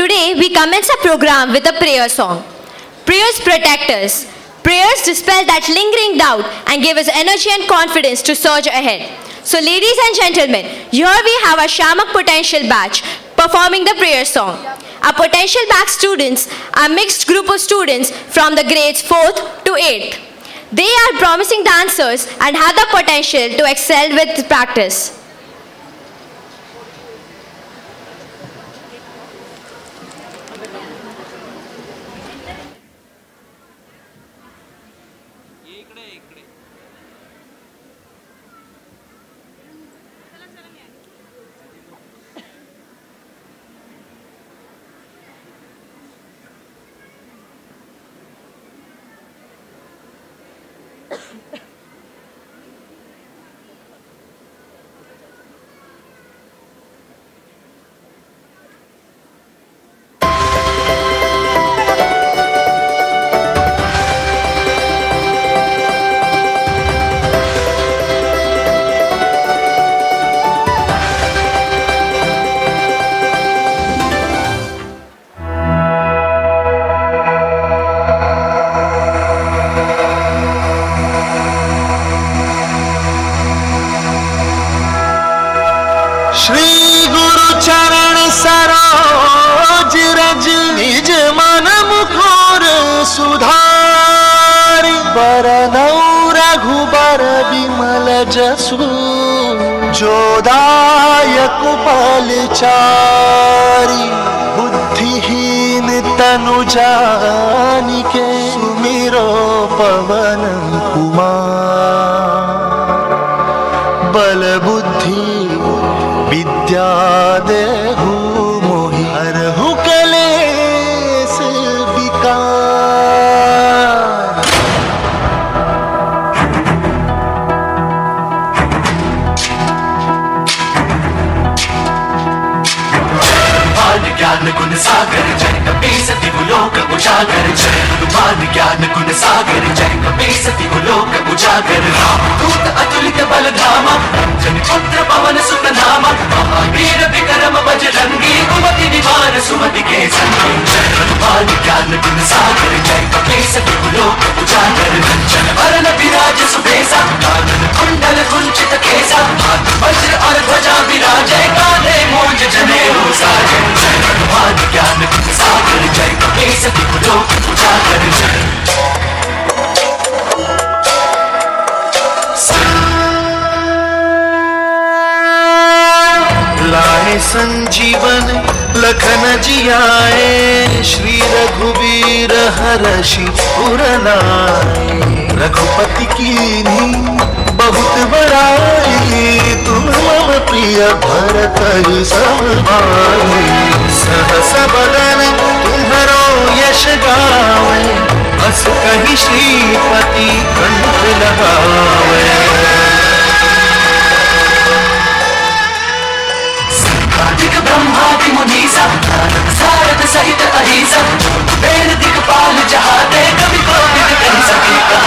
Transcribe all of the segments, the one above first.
Today we commence our program with a prayer song. Prayers protect us. Prayers dispel that lingering doubt and give us energy and confidence to surge ahead. So ladies and gentlemen, here we have our Shamak Potential batch performing the prayer song. Our Potential batch students are a mixed group of students from the grades 4th to 8th. They are promising dancers and have the potential to excel with practice. Sagar Jain सती लोक उजागर। दूत अतुलित बल धाम अंजन पुत्र पवन सुत नामा महावीर बजरंगी कुमति निवार सुमति के संगी। जय हनुमान ज्ञान गुण सागर, जय कपीसति गुलोक उजागर। जन वरण विराज सुबेसा, कानन कुंडल कुंचित केसा। हाथ वज्र और ध्वजा विराजय काले मोज जने हो साजन जय हनुमान ज्ञान गुण सागर, जय कपीसति गुलोक उजागर। जय संजीवन लखन जियाए, श्री रघुवीर हरषि पुरनाए। रघुपति की बहुत बड़ाई, तुम मम प्रिय भरत सहस बदन तुम्हरो यश गावे, बस कही श्रीपति कंठ लगावे। ब्रह्मादि सहित अहिसा वेद दिखपाल जहाँ ते कवि को सकेगा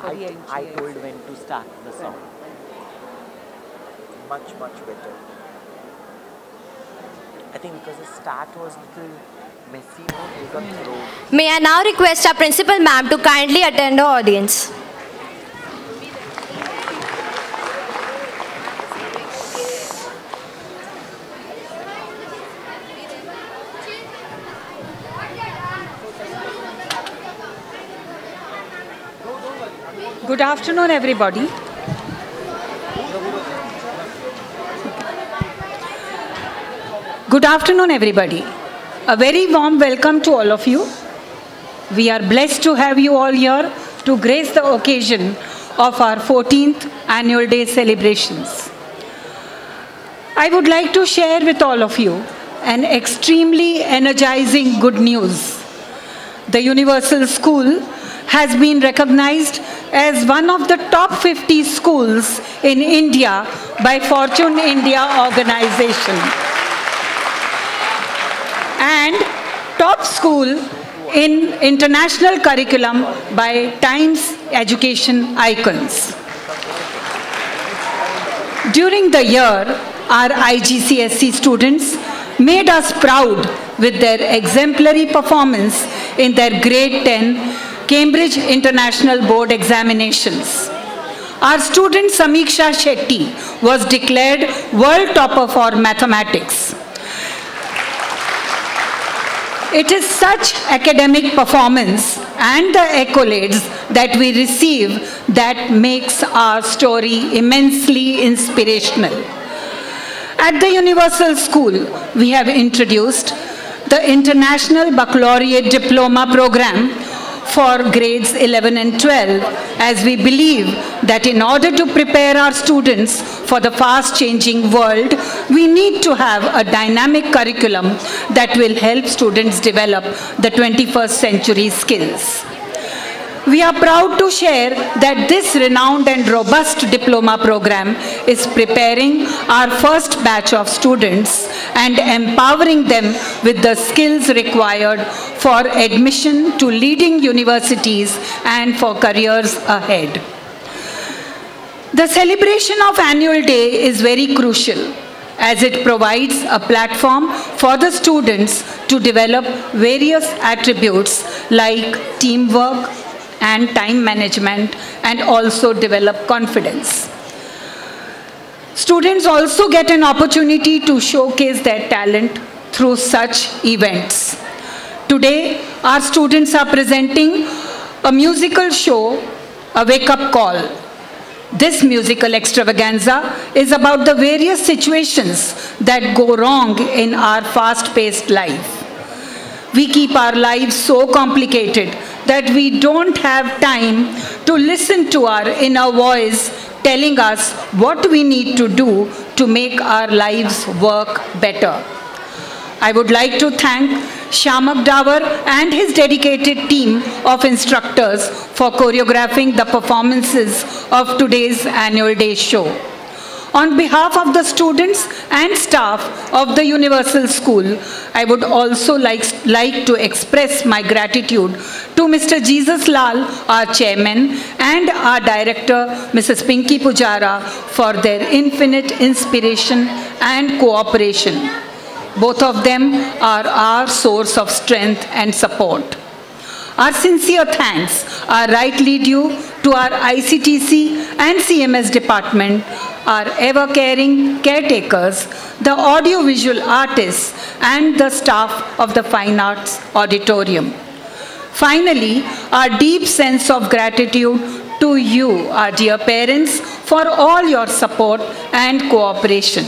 I, I told when to start the song. Much, much better. I think because the start was a little messy, no? They got hmm. thrown. May I now request our principal ma'am to kindly attend the audience. Good afternoon, everybody. Good afternoon, everybody. A very warm welcome to all of you. We are blessed to have you all here to grace the occasion of our 14th annual day celebrations. I would like to share with all of you an extremely energizing good news. The Universal School has been recognized as one of the top 50 schools in India by Fortune India organization and top school in international curriculum by Times Education Icons. During the year, our IGCSE students made us proud with their exemplary performance in their grade 10 Cambridge International Board examinations. Our student Samiksha Shetty was declared world topper for mathematics. It is such academic performance and the accolades that we receive that makes our story immensely inspirational. At the Universal School, we have introduced the International Baccalaureate Diploma Program for grades 11 and 12 as we believe that in order to prepare our students for the fast changing world, we need to have a dynamic curriculum that will help students develop the 21st century skills. We are proud to share that this renowned and robust diploma program is preparing our first batch of students and empowering them with the skills required for admission to leading universities and for careers ahead. The celebration of annual day is very crucial as it provides a platform for the students to develop various attributes like teamwork, and time management and also develop confidence. Students also get an opportunity to showcase their talent through such events. Today, our students are presenting a musical show, A Wake Up Call. This musical extravaganza is about the various situations that go wrong in our fast-paced life. We keep our lives so complicated that we don't have time to listen to our inner voice telling us what we need to do to make our lives work better. I would like to thank Shamak Davar and his dedicated team of instructors for choreographing the performances of today's annual day show. On behalf of the students and staff of the Universal School, I would also like, like to express my gratitude to Mr. Jesus Lal, our chairman, and our director, Mrs. Pinky Pujara, for their infinite inspiration and cooperation. Both of them are our source of strength and support. Our sincere thanks are rightly due to our ICTC and CMS department, our ever-caring caretakers, the audiovisual artists, and the staff of the Fine Arts Auditorium. Finally, our deep sense of gratitude to you, our dear parents, for all your support and cooperation.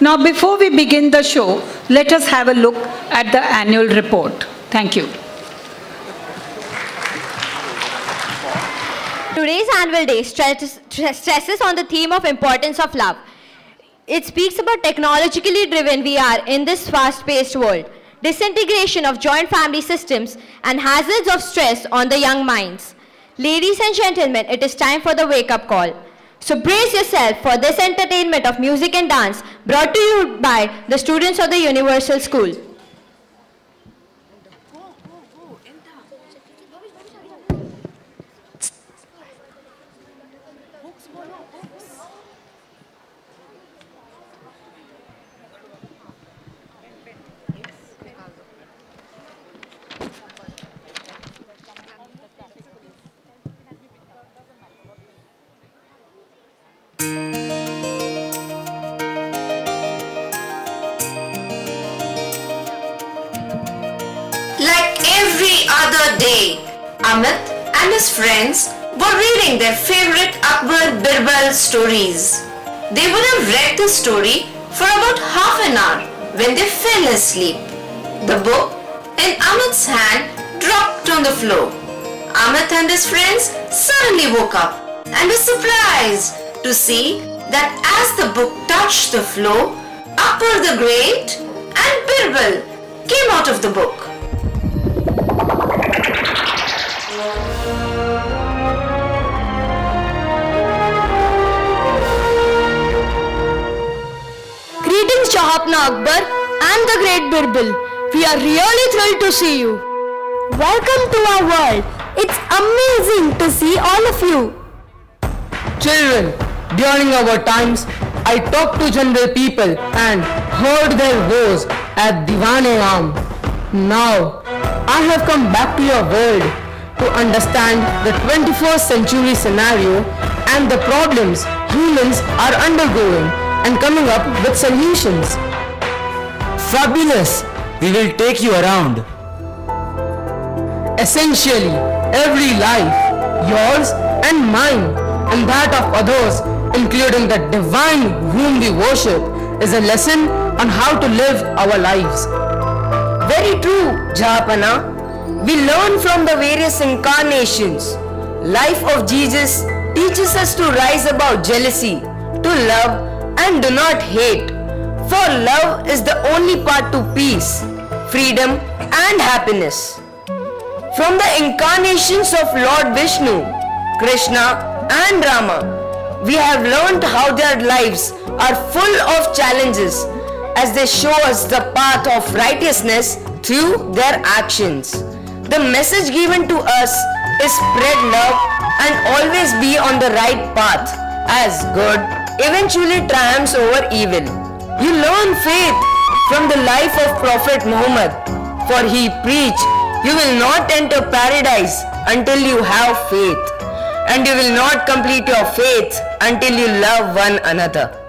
Now, before we begin the show, let us have a look at the annual report. Thank you. Today's annual day stresses, on the theme of importance of love. It speaks about technologically driven we are in this fast-paced world, disintegration of joint family systems, and hazards of stress on the young minds. Ladies and gentlemen, it is time for the wake-up call. So brace yourself for this entertainment of music and dance brought to you by the students of the Universal School. Like every other day, Amit and his friends were reading their favorite Akbar Birbal stories. They would have read the story for about half an hour when they fell asleep. The book in Amit's hand dropped on the floor. Amit and his friends suddenly woke up and were surprised to see that as the book touched the floor, Akbar the Great and Birbal came out of the book. Greetings Jahapana Akbar and the great Birbal. We are really thrilled to see you. Welcome to our world. It's amazing to see all of you. Children, during our times, I talked to general people and heard their woes at Diwane Am. Now, I have come back to your world to understand the 21st century scenario and the problems humans are undergoing and coming up with solutions. Fabulous! We will take you around. Essentially, every life, yours and mine, and that of others, including the divine whom we worship, is a lesson on how to live our lives. Very true, Jahapana. We learn from the various incarnations. Life of Jesus teaches us to rise above jealousy, to love and do not hate. For love is the only path to peace, freedom and happiness. From the incarnations of Lord Vishnu, Krishna and Rama, we have learned how their lives are full of challenges as they show us the path of righteousness through their actions. The message given to us is spread love and always be on the right path as good eventually triumphs over evil. You learn faith from the life of Prophet Muhammad for he preached you will not enter paradise until you have faith and you will not complete your faith until you love one another.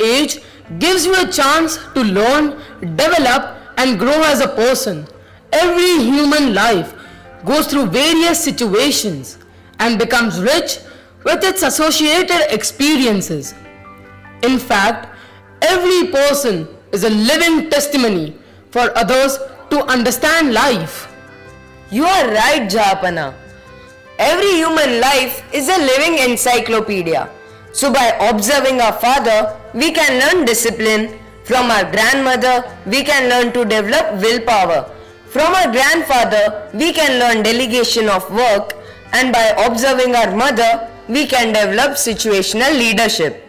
Age gives you a chance to learn, develop, and grow as a person. Every human life goes through various situations and becomes rich with its associated experiences. In fact, every person is a living testimony for others to understand life. You are right, Jahapana. Every human life is a living encyclopedia. So by observing our father, we can learn discipline. From our grandmother, we can learn to develop willpower. From our grandfather, we can learn delegation of work. And by observing our mother, we can develop situational leadership.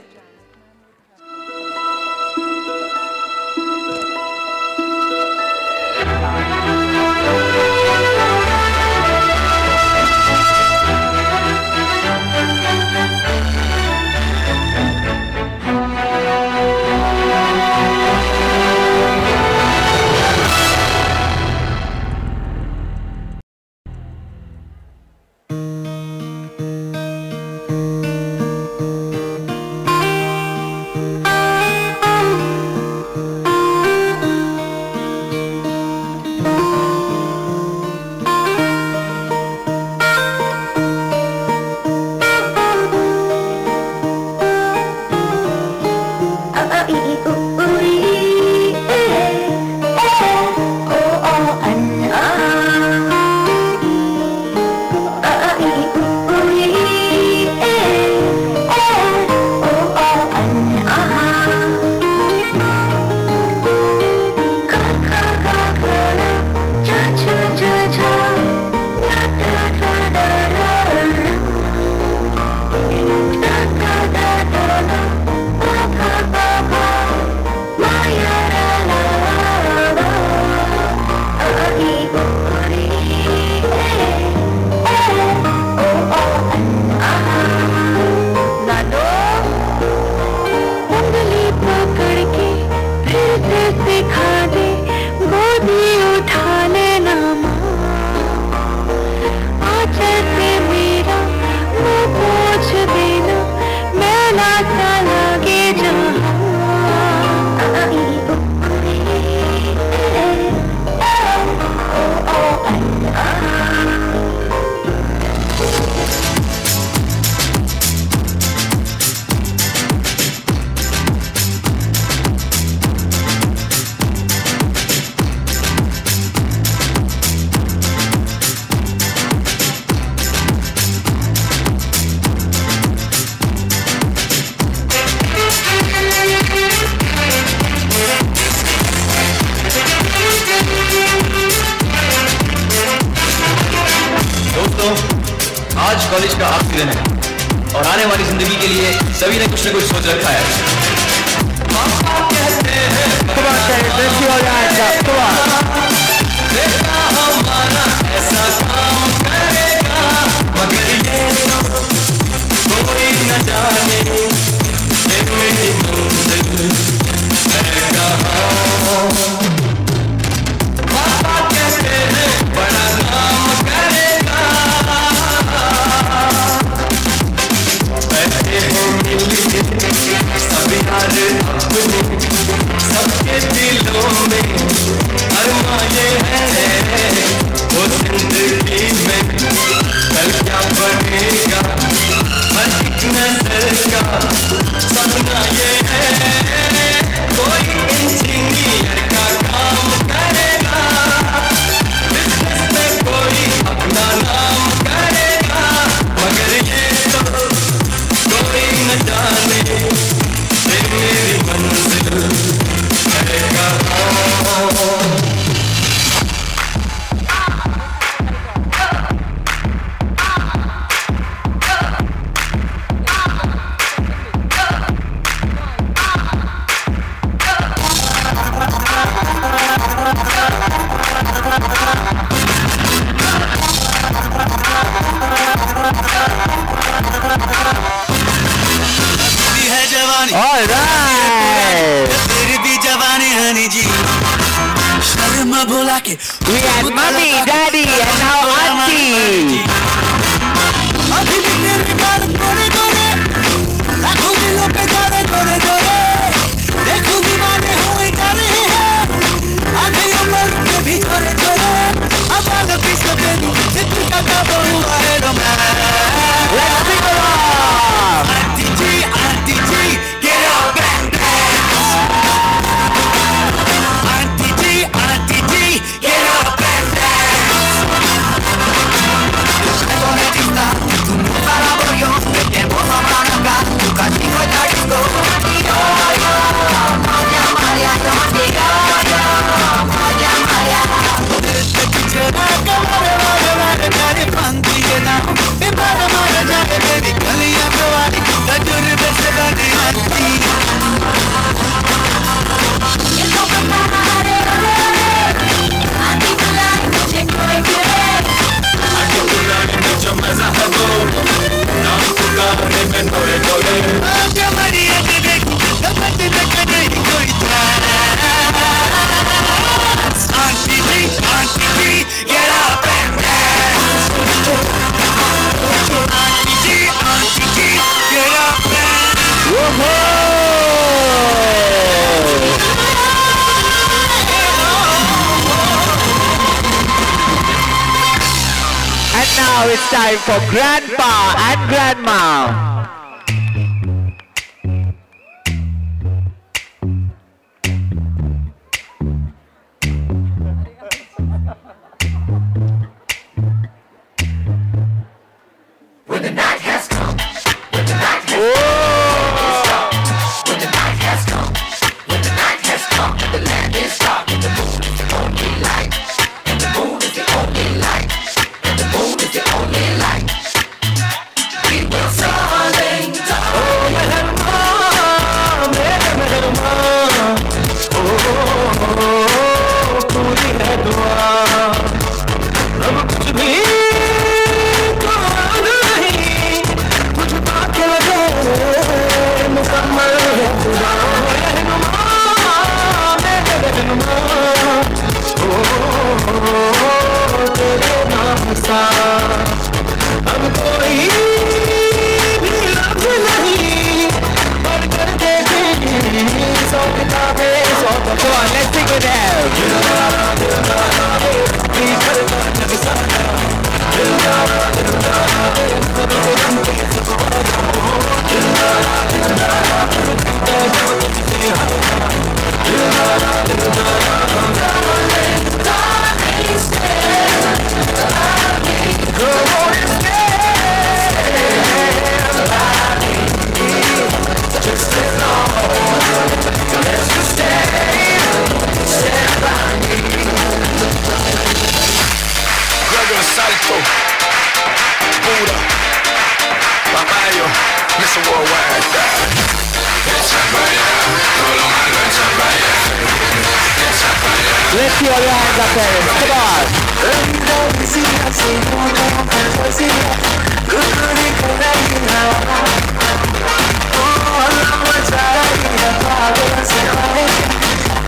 up parents. Come on.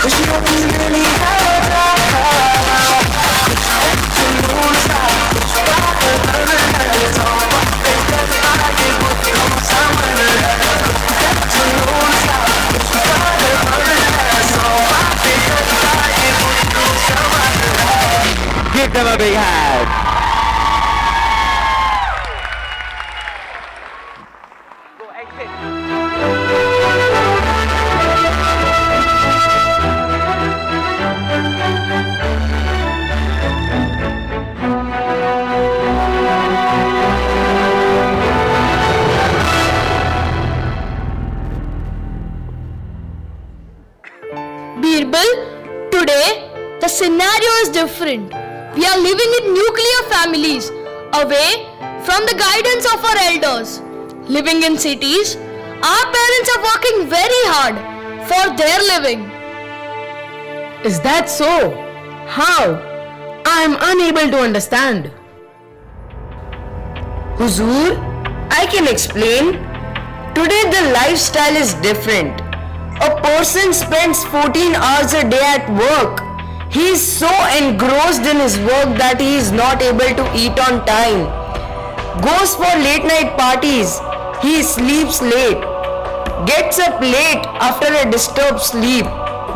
Cause you don't really have give them a big hand. living in cities, our parents are working very hard for their living. Is that so? How? I am unable to understand. Huzoor, I can explain. Today the lifestyle is different. A person spends 14 hours a day at work. He is so engrossed in his work that he is not able to eat on time. Goes for late night parties he sleeps late, gets up late after a disturbed sleep,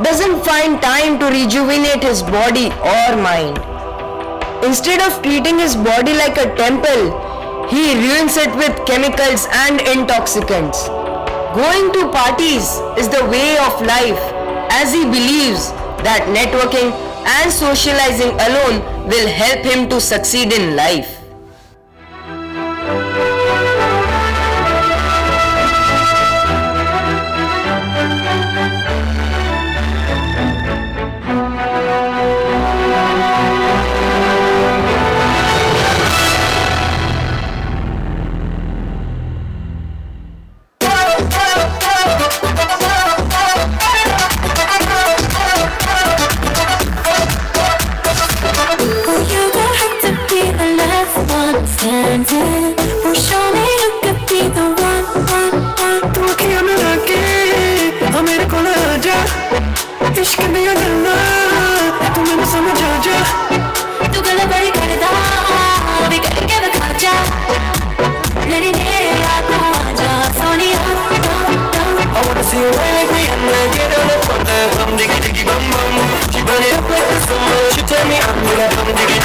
doesn't find time to rejuvenate his body or mind. Instead of treating his body like a temple, he ruins it with chemicals and intoxicants. Going to parties is the way of life as he believes that networking and socializing alone will help him to succeed in life. इश्क दिया गल्ला तू मैंने समझ आ जा तू गल्ला बड़ी करदा भी करके दिखा जा मेरी नेड़े आ तू आ जा Sonia I wanna see you wave me and then get on the front Bum diggy diggy bum bum She burn it up like the summer She tell me I'm with that bum diggy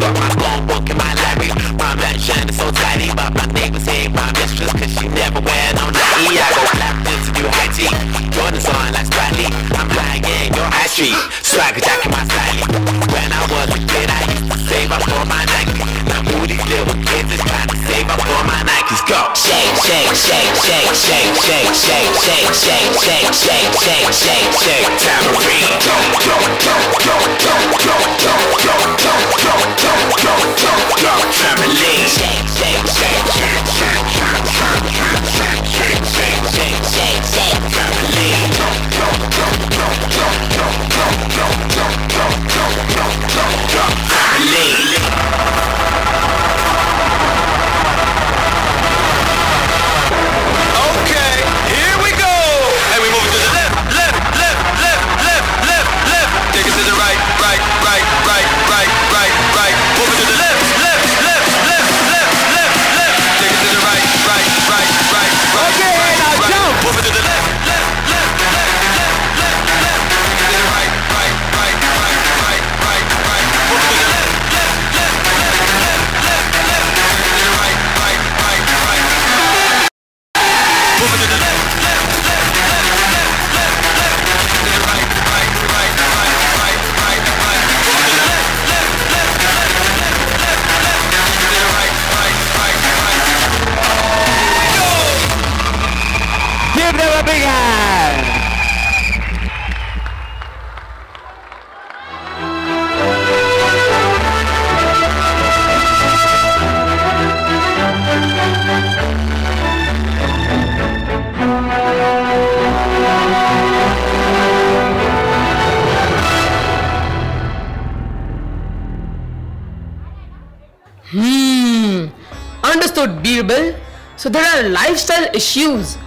diary my phone book my. My so tidy, but my neighbors hate my mistress cause she never wear no nightie. I go Clapton to do high tea. Jordan's on like Spradley. I'm flying in your high street. Swagger jacket my style. Shake, shake, shake, shake, shake, shake, shake, shake, shake, shake, shake, shake, shake, shake, tambourine. Go, trampoline. Shake, shake, shake, shake, shake, shake, shake, shake, shake, shake, shake, shake, shake, trampoline. Go, issues.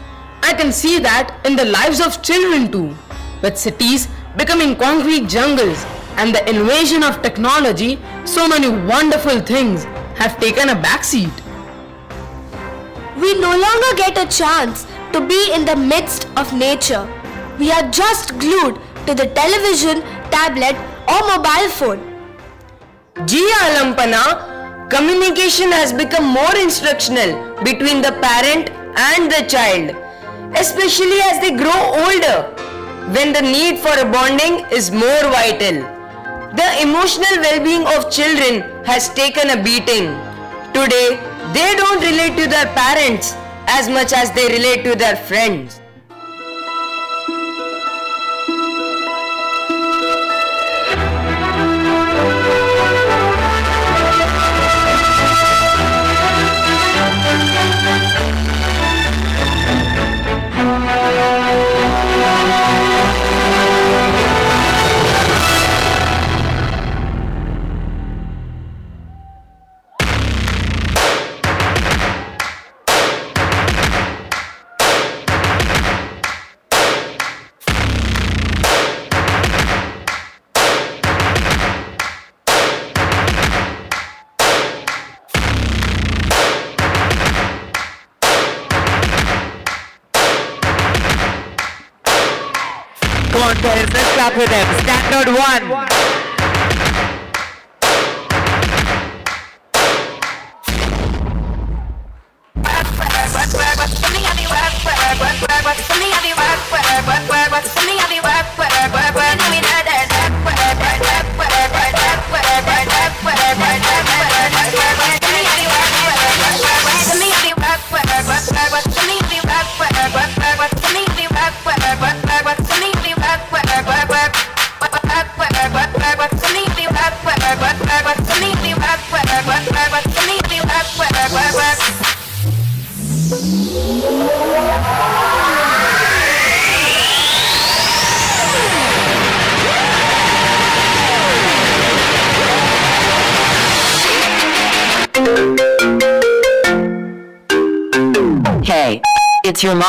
I can see that in the lives of children too. With cities becoming concrete jungles and the invasion of technology, so many wonderful things have taken a backseat. We no longer get a chance to be in the midst of nature. We are just glued to the television, tablet, or mobile phone. Gia Lampana, Communication has become more instructional between the parent and the child, especially as they grow older, when the need for a bonding is more vital. The emotional well-being of children has taken a beating. Today, they don't relate to their parents as much as they relate to their friends. One.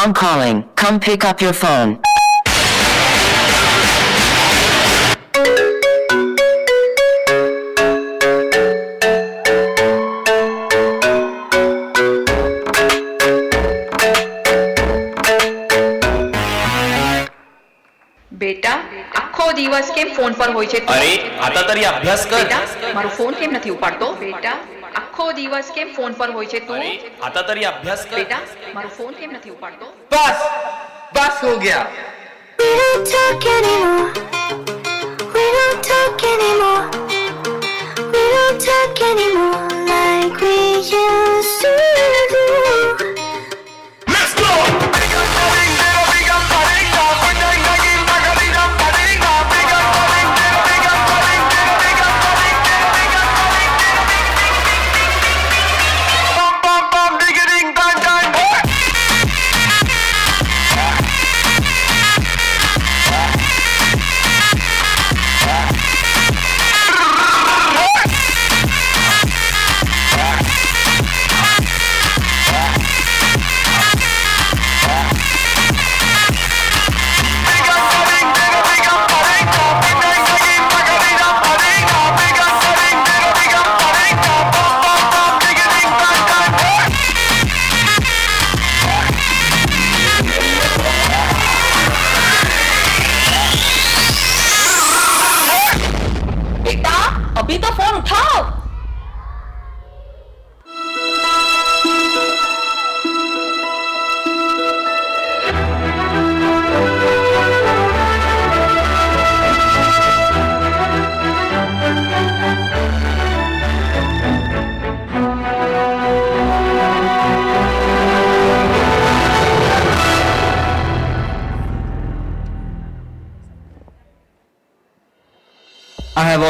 Mom calling. Come pick up your phone. બેટા આખો દિવસ કેમ phone પર હોય છે અરે આતા તારી અભ્યાસ કર બેટા મારો ફોન કેમ નથી ઉપાડતો બેટા આખો દિવસ કેમ ફોન પર હોય છે તું આતા તારી અભ્યાસ કર બેટા મારો ફોન કેમ નથી ઉપાડતો बस बस हो गया।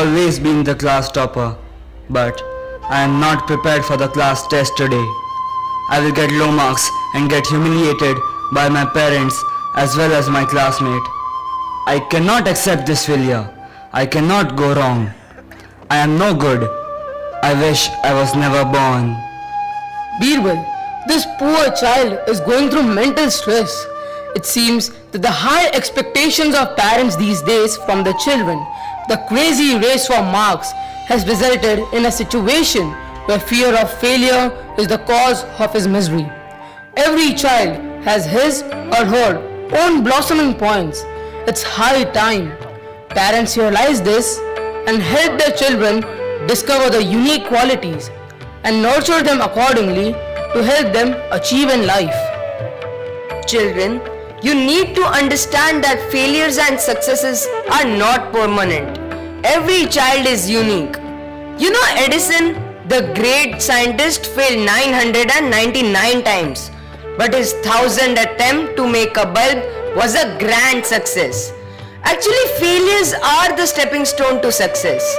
Always been the class topper, but I am not prepared for the class test today. I will get low marks and get humiliated by my parents as well as my classmate. I cannot accept this failure. I cannot go wrong. I am no good. I wish I was never born. Birbal, this poor child is going through mental stress. It seems that the high expectations of parents these days from the children, the crazy race for marks, has resulted in a situation where fear of failure is the cause of his misery. Every child has his or her own blossoming points. It's high time parents realize this and help their children discover the unique qualities and nurture them accordingly to help them achieve in life. Children, you need to understand that failures and successes are not permanent. Every child is unique. You know Edison, the great scientist, failed 999 times, but his thousand attempt to make a bulb was a grand success. Actually, failures are the stepping stone to success.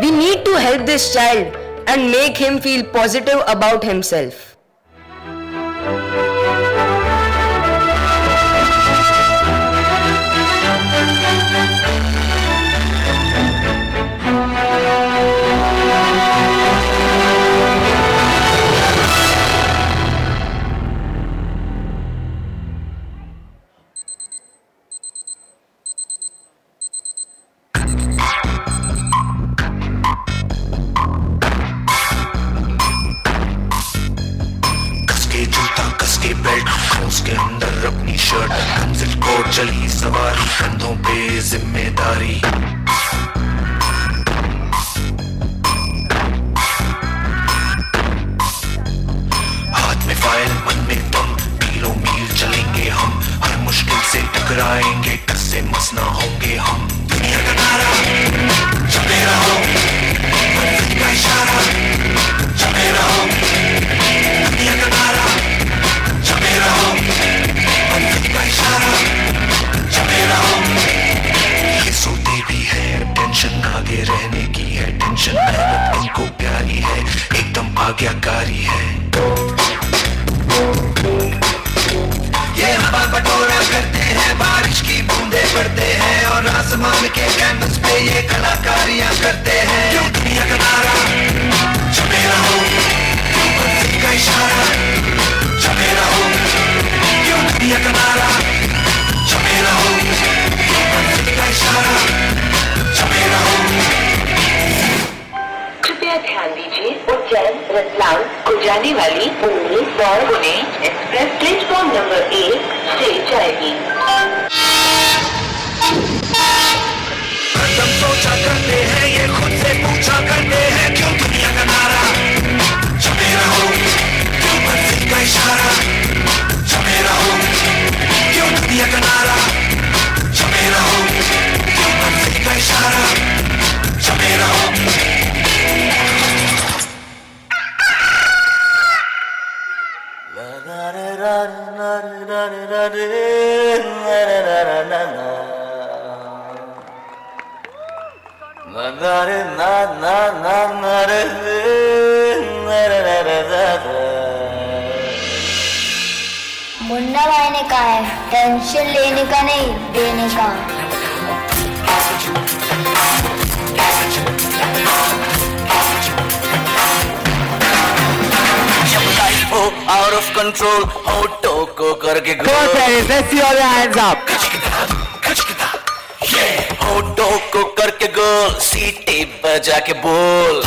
We need to help this child and make him feel positive about himself. control. Oh, toko karke go. Go. Let's see all your hands up. Yeah. Oh, toko karke go. Seete baja ke bol.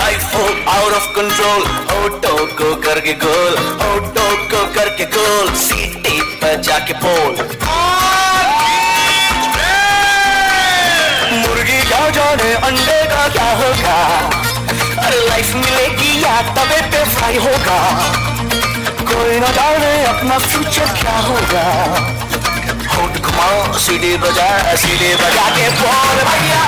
Life full out of control. Oh, toko karke goal. Oh, toko karke goal. Seete baja ke bol. मुर्गी क्या जाने अंडे का क्या होगा अरे life मिलेगी या तबे पे फ्राई होगा कोई ना जाने अपना फ्यूचर क्या होगा होट घुमाओ सीढ़ी बजा सीढ़ी बजा के बोल भैया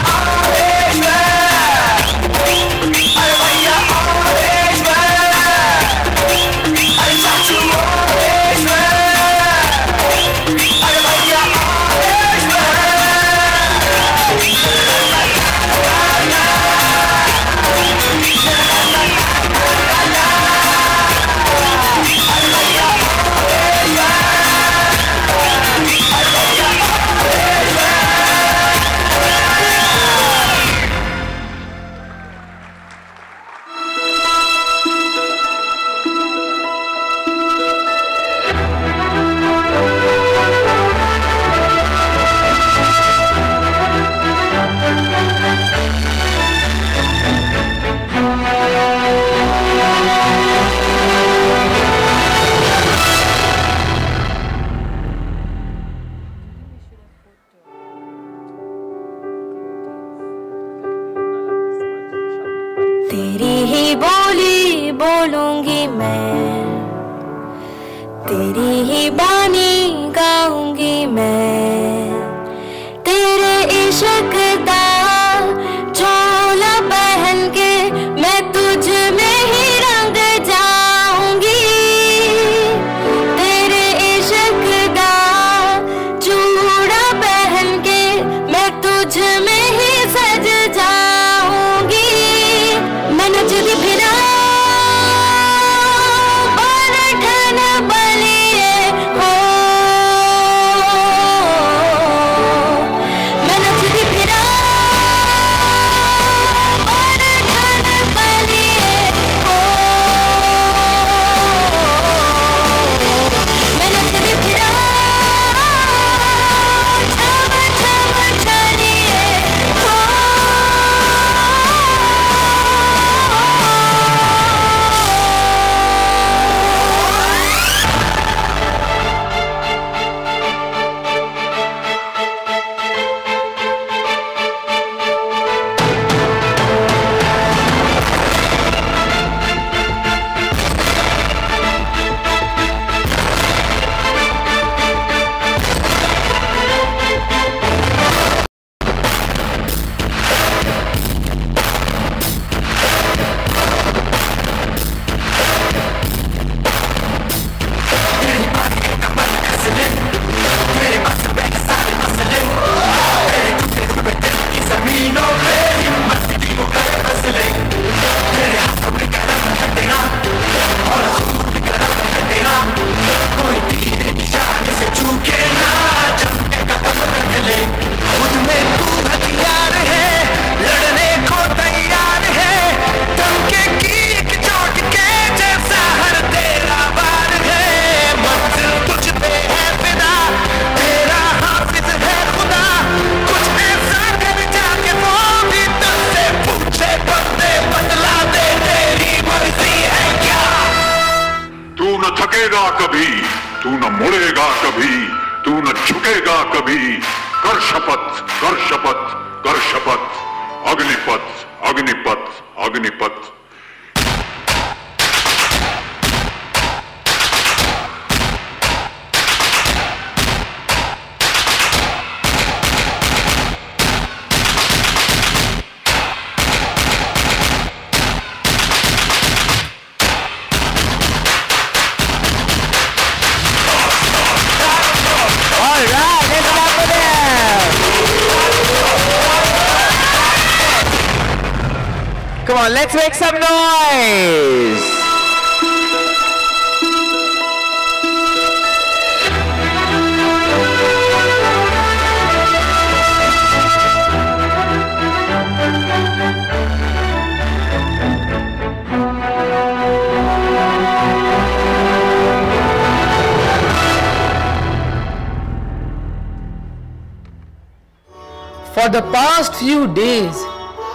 few days,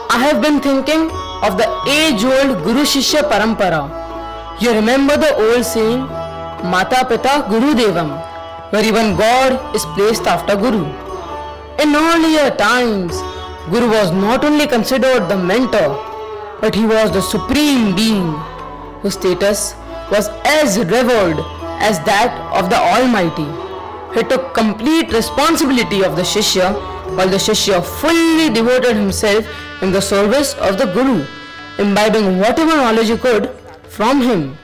I have been thinking of the age-old Guru Shishya Parampara. You remember the old saying, Mata Pita Guru Devam, where even God is placed after Guru. In earlier times, Guru was not only considered the mentor, but he was the supreme being whose status was as revered as that of the Almighty. He took complete responsibility of the Shishya while the Shishya fully devoted himself in the service of the Guru, imbibing whatever knowledge he could from him.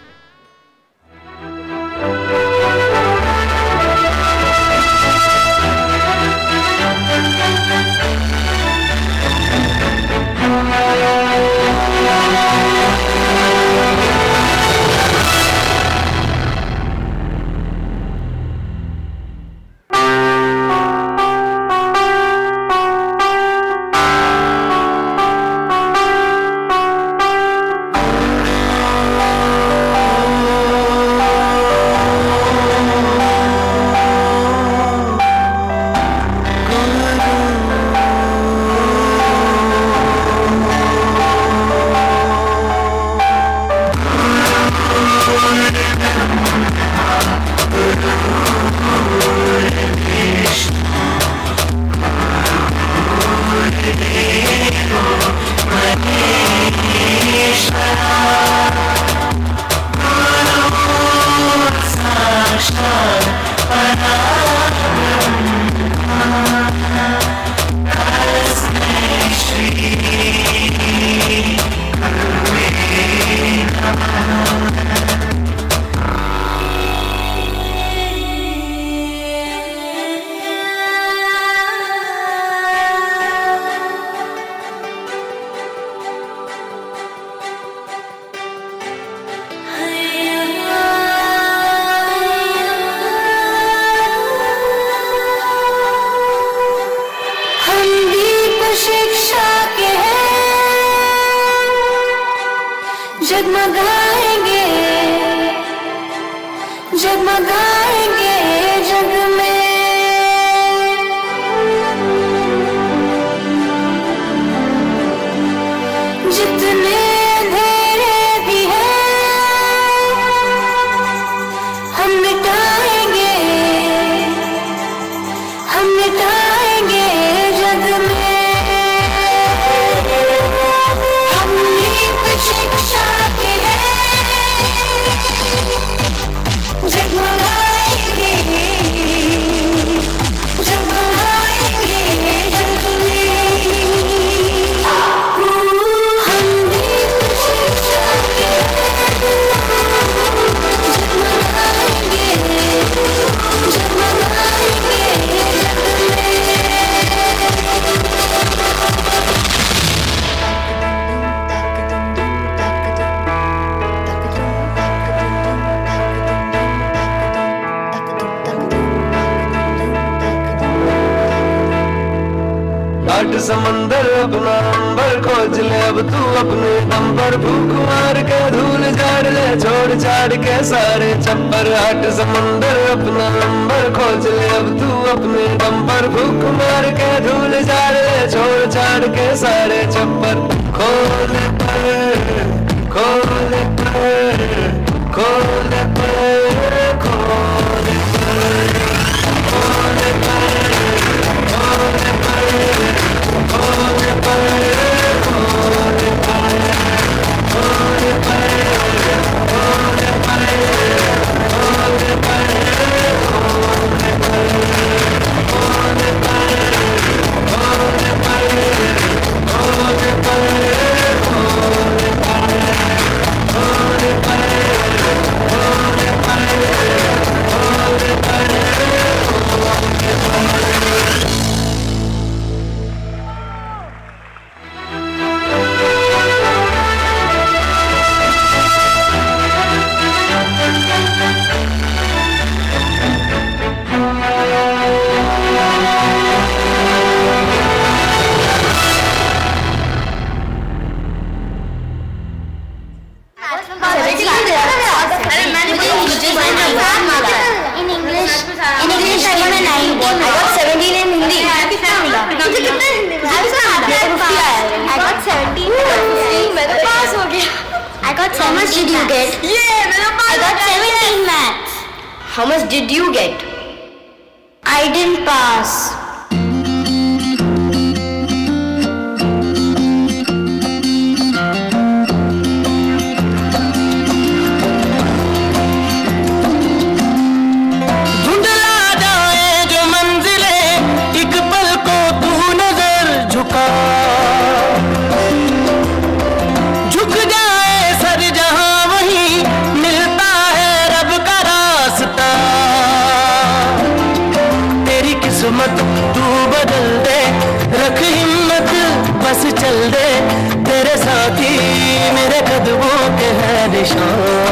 How much did you get? Yeah, I got 17 maths. How much did you get? I didn't pass. Krishna.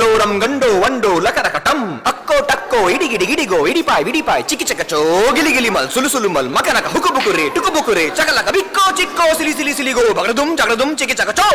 చో గండో వండో లకరకటం. అక్కో టక్కో ఇడిగిడి గిడిగో ఇడిపాయ్ విడిపాయ్ చికి చకచో గిలిగిలి మల్ సులుసులు మల్ మకనక హుకుబుకురే టుకుబుకురే చకలక బిక్కో చిక్కో సిలి సిలి సిలిగో బగడదుం జగడదుం చికి చకచో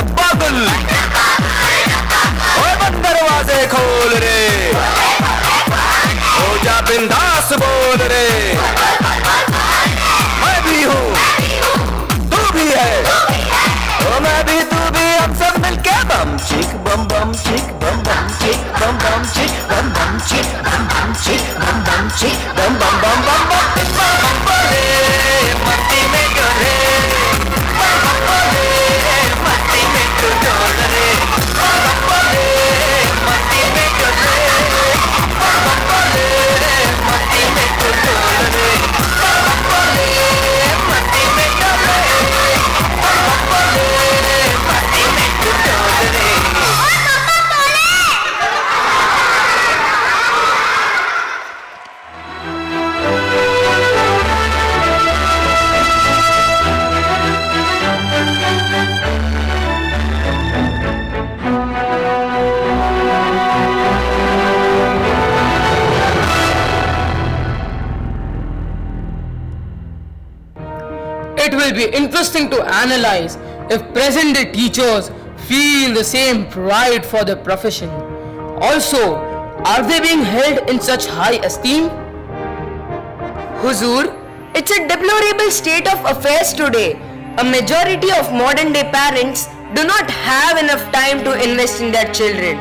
डब्बा दरवाजे खोल रे। हो जा बिंदास बोल रे। मैं भी हूँ। तू भी है। ओ मैं भी, तू भी। हम सब मिलके बम, चिक, बम बम, चिक, बम बम, चिक, बम बम, चिक। Be interesting to analyze if present day teachers feel the same pride for their profession. Also, are they being held in such high esteem? Huzur, it's a deplorable state of affairs today. A majority of modern day parents do not have enough time to invest in their children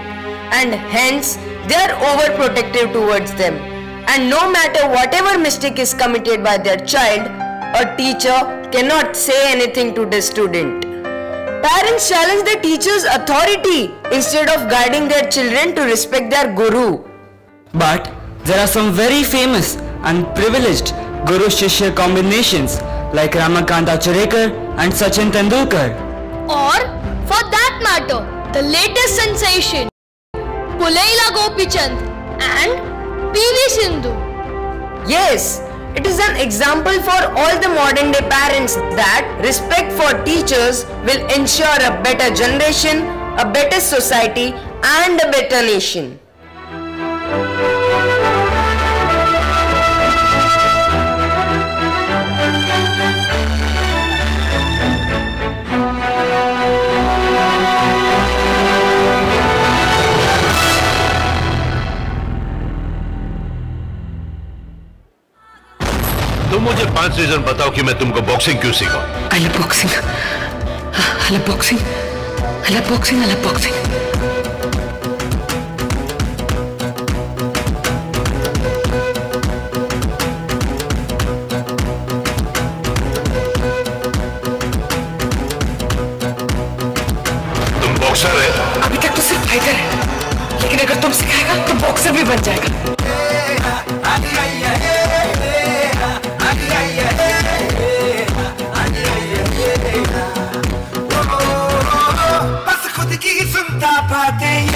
and hence they are overprotective towards them. And no matter whatever mistake is committed by their child, a teacher cannot say anything to the student. Parents challenge the teacher's authority instead of guiding their children to respect their guru. But there are some very famous and privileged Guru Shishya combinations like Ramakant Achrekar and Sachin Tendulkar. Or, for that matter, the latest sensation, Pullela Gopichand and PV Sindhu. Yes, it is an example for all the modern day parents that respect for teachers will ensure a better generation, a better society, and a better nation. पाँच reason बताओ कि मैं तुमको boxing क्यों सिखाऊं I love boxing. I love boxing. I love boxing. I love boxing. तुम boxer है अभी तक तो सिर्फ़ फाइटर है लेकिन अगर तुम सिखाएगा तो बॉक्सर भी बन जाएगा The Patea.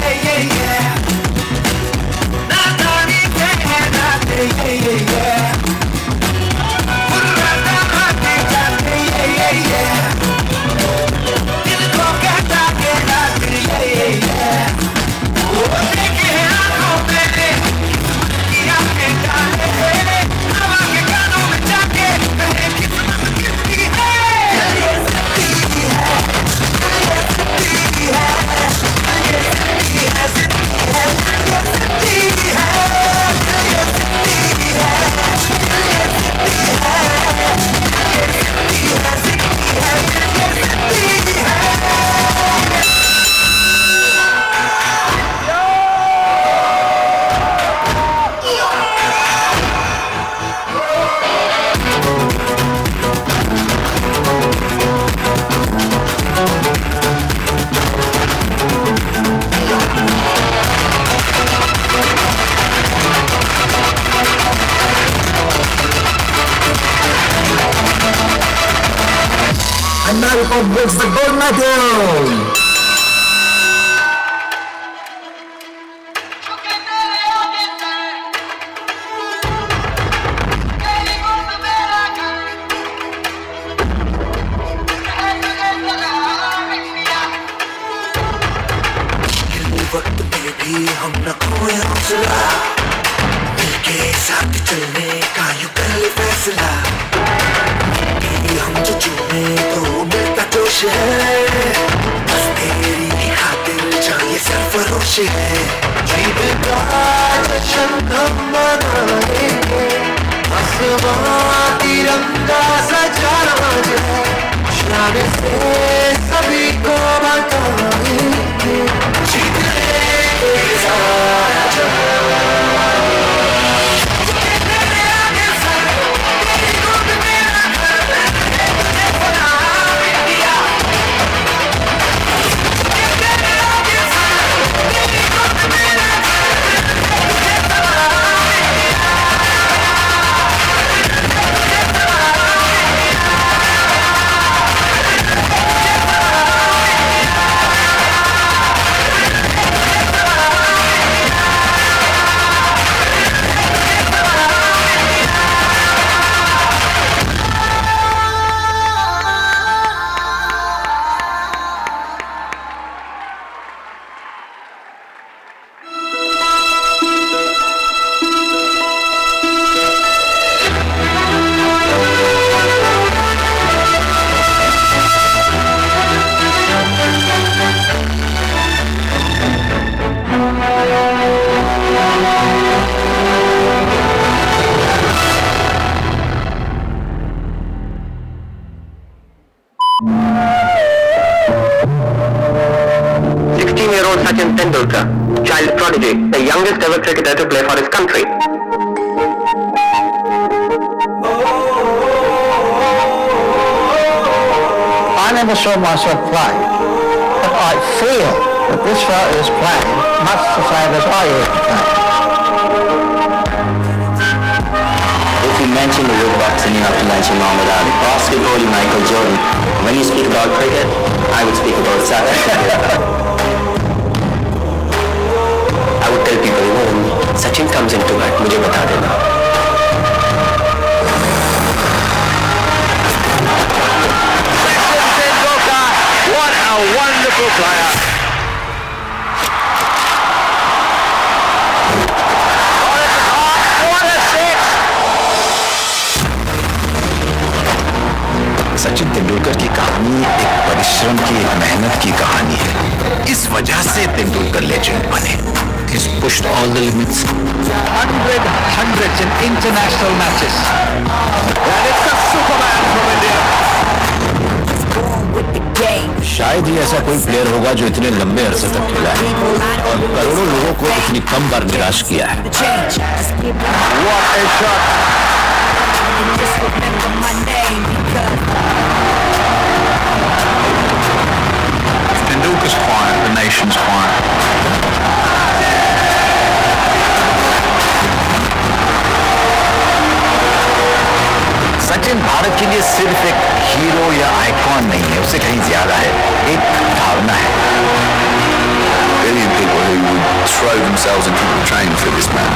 Comes into it, मुझे बता देना. Wonderful player. सचिन तेंदुलकर की कहानी एक परिश्रम की एक मेहनत की कहानी है इस वजह से तेंदुलकर लेजेंड बने He's pushed all the limits. 100 hundreds in international matches. And it's the Superman from India. शायद ही ऐसा कोई प्लेयर होगा जो इतने लंबे अरसे तक खेला है और करोड़ों लोगों को इतनी कम बार निराश किया है What a shot. Tendulkar's quiet, the nation's quiet. Sachin Bharat के लिए सिर्फ़ एक हीरो या आइकॉन नहीं है उसे कहीं ज़्यादा है एक भावना है Billion people who would throw themselves into the train for this man.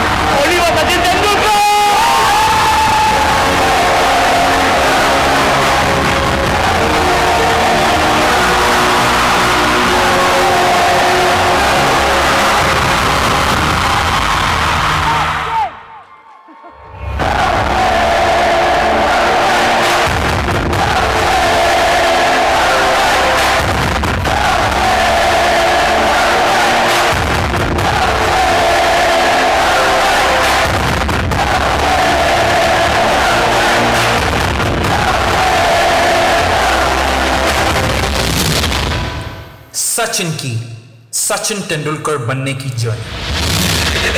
Sachin की सचिन तेंदुलकर बनने की जर्नी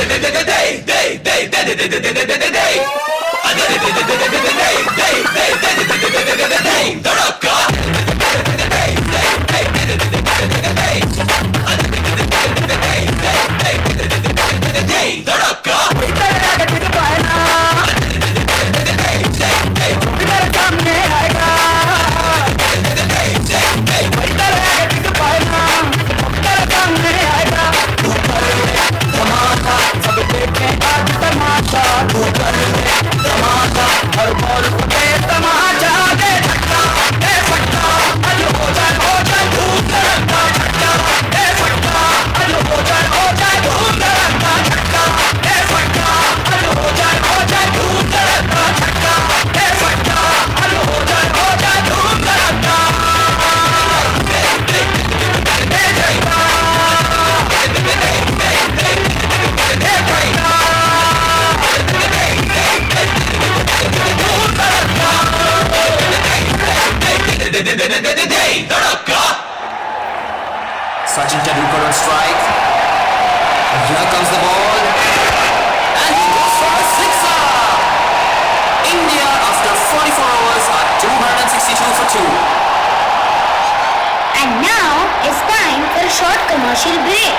commercial break.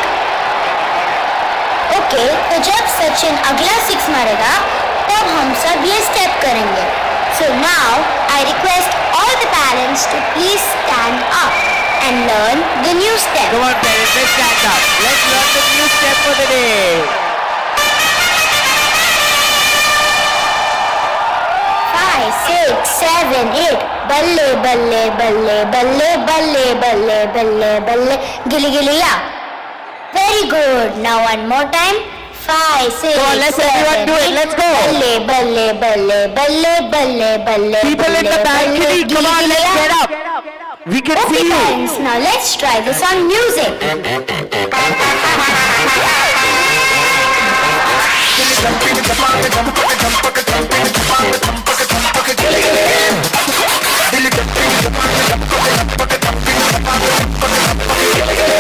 ओके तो जब सचिन अगला सिक्स मारेगा तब हम सब ये स्टेप करेंगे so now I request all the parents to please stand up and learn the new step Come on, parents, let's stand up. Let's learn the new step for the day. Five, six, seven, eight. Balle, balle, balle, balle, balle, balle, balle, balle. Gilly, gilly, yeah. Very good. Now one more time. Five, six, Go on, let's seven, everyone do it. Let's go. Balle, balle, balle, balle, balle, balle. People in the balcony, balle, come on, gilly, let's gilly, get yeah. up. We can okay, see you. parents, now let's try this on music.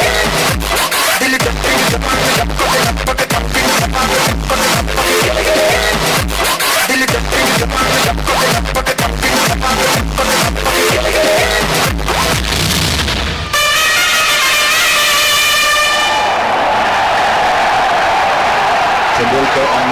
Tendulkar on 99.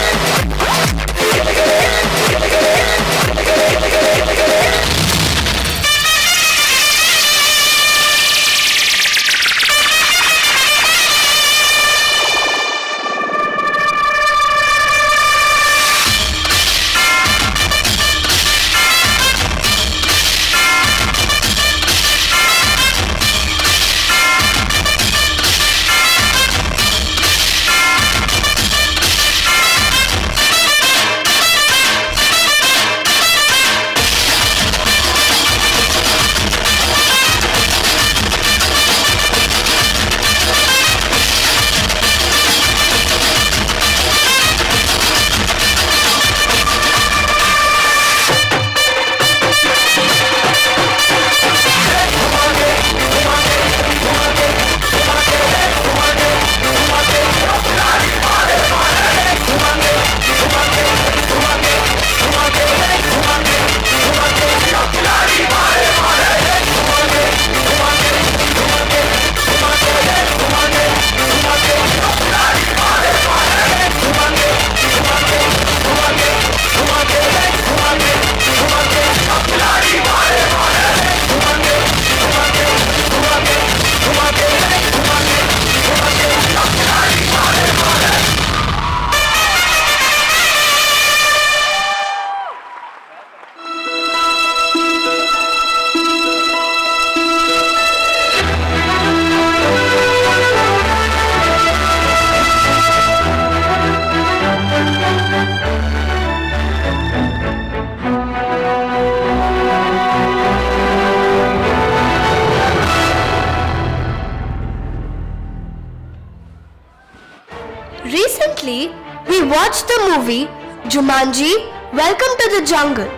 watched the movie Jumanji Welcome to the Jungle.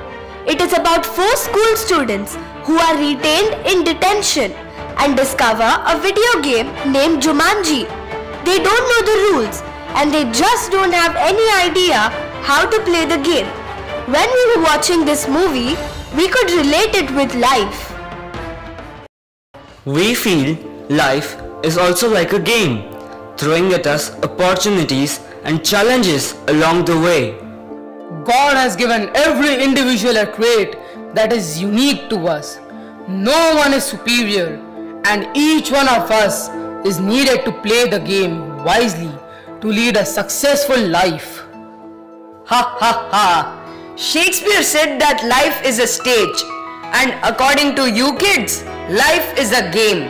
It is about four school students who are retained in detention and discover a video game named Jumanji. They don't know the rules and they just don't have any idea how to play the game. When we were watching this movie, we could relate it with life. We feel life is also like a game, throwing at us opportunities and challenges along the way. God has given every individual a trait that is unique to us. No one is superior, and each one of us is needed to play the game wisely to lead a successful life. Ha ha ha! Shakespeare said that life is a stage, and according to you kids, life is a game.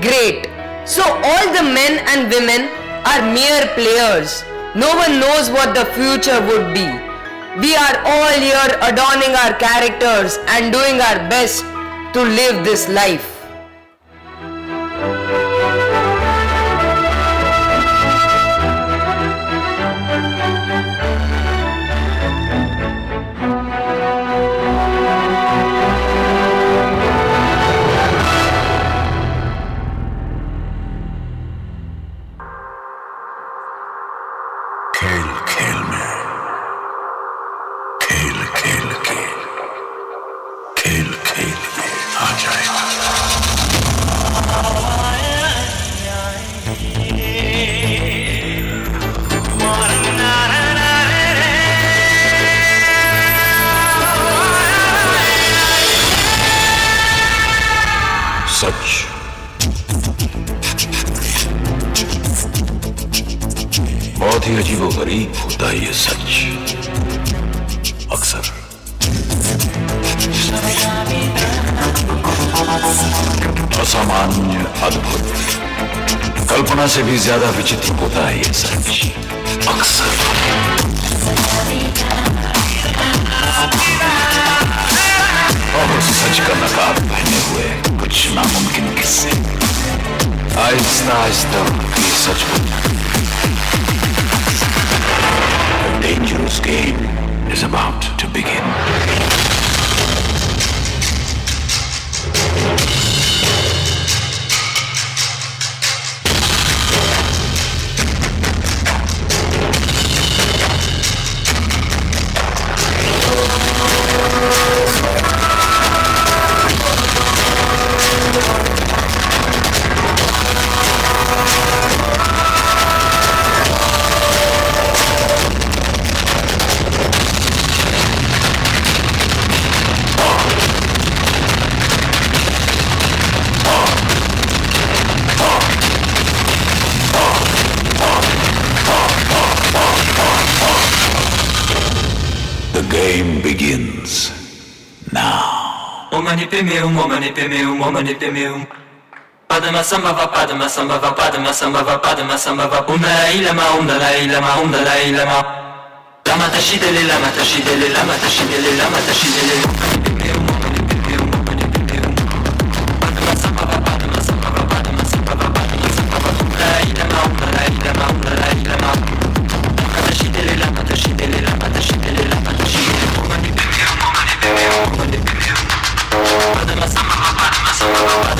Great! So all the men and women are mere players. No one knows what the future would be. We are all here adorning our characters and doing our best to live this life. से भी ज़्यादा विचित्र होता है ये सच अक्सर। और सच का नकाब पहने हुए कुछ नामुमकिन किस्से। आहिस्ता आहिस्ता सच A dangerous game is about to begin. Pemeum, omani pemeum, omani pemeum. Padma sambhava, padma sambhava, padma sambhava, padma sambhava. Om dalai lama, om dalai lama, om dalai lama. Lama tashidele, lama tashidele, lama tashidele, lama tashidele. Pemeum, omani pemeum, omani pemeum. Padma sambhava, padma sambhava, padma sambhava, padma sambhava. Om dalai lama, om dalai lama, om dalai lama. Lama tashidele. Oh.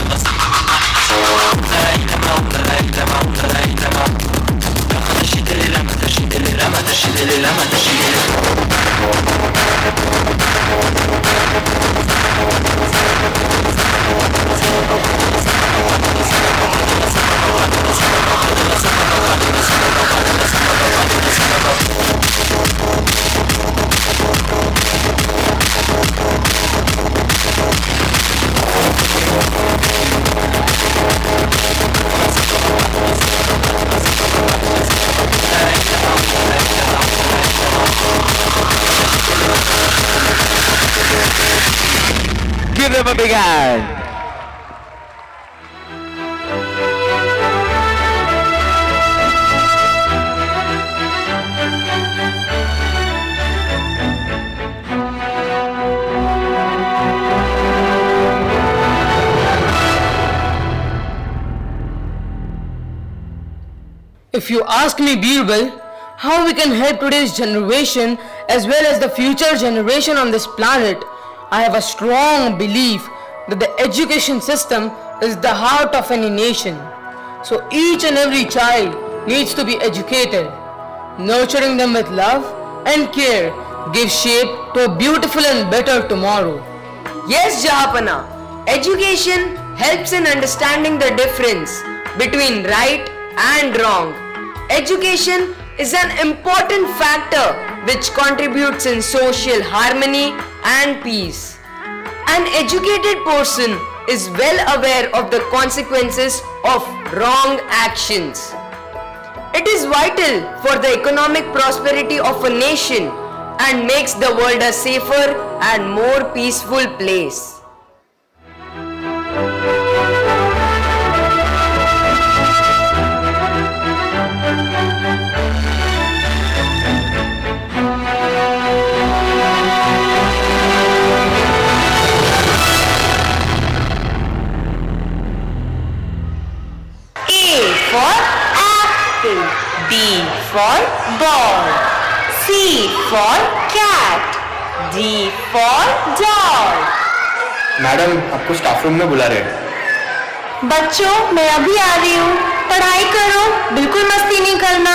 If you ask me, Birbal, how we can help today's generation as well as the future generation on this planet, I have a strong belief that the education system is the heart of any nation. So each and every child needs to be educated. Nurturing them with love and care gives shape to a beautiful and better tomorrow. Yes, Jahapana. Education helps in understanding the difference between right and wrong. Education is an important factor which contributes in social harmony and peace. An educated person is well aware of the consequences of wrong actions. It is vital for the economic prosperity of a nation and makes the world a safer and more peaceful place. B for ball, C for cat, D for doll. Madam आपको staff room में बुला रहे हैं। बच्चों मैं अभी आ रही हूँ। पढ़ाई करो बिल्कुल मस्ती नहीं करना।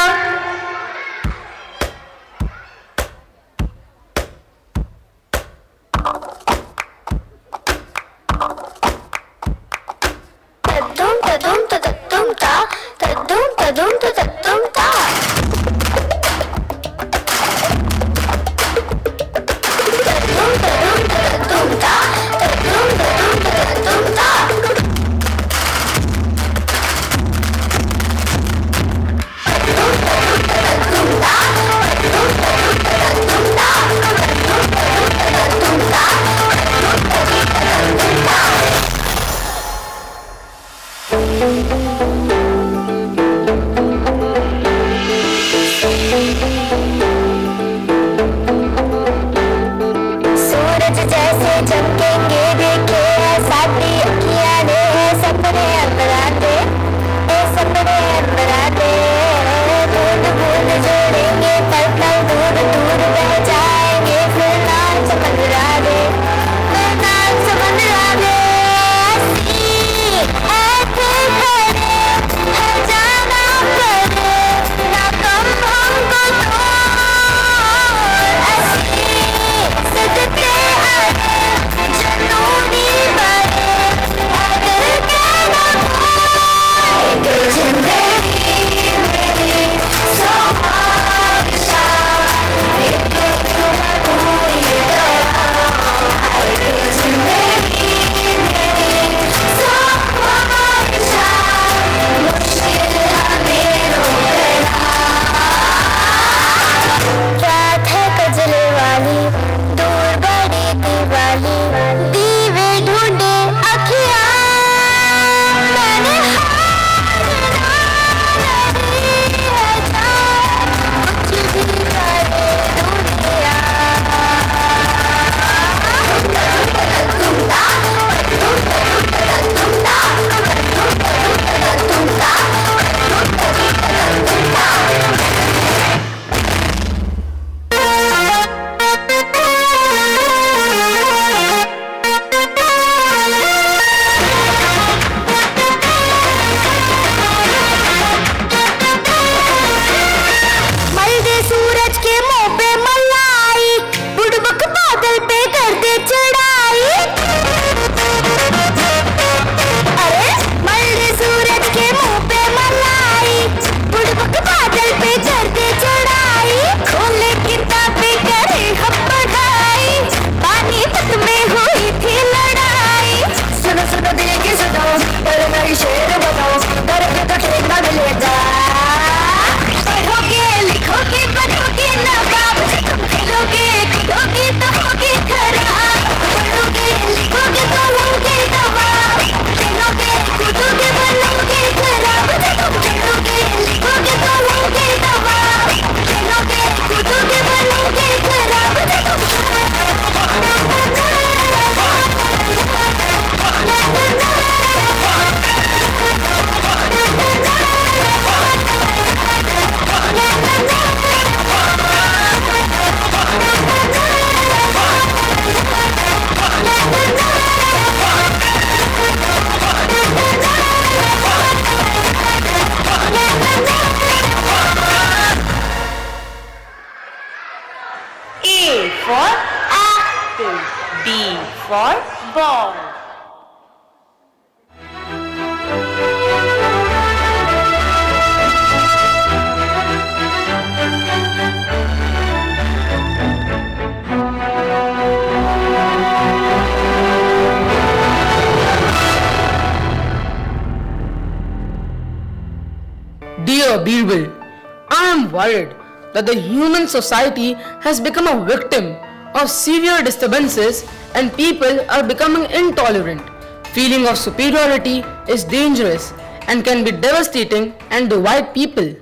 That the human society has become a victim of severe disturbances and people are becoming intolerant. Feeling of superiority is dangerous and can be devastating and divide people.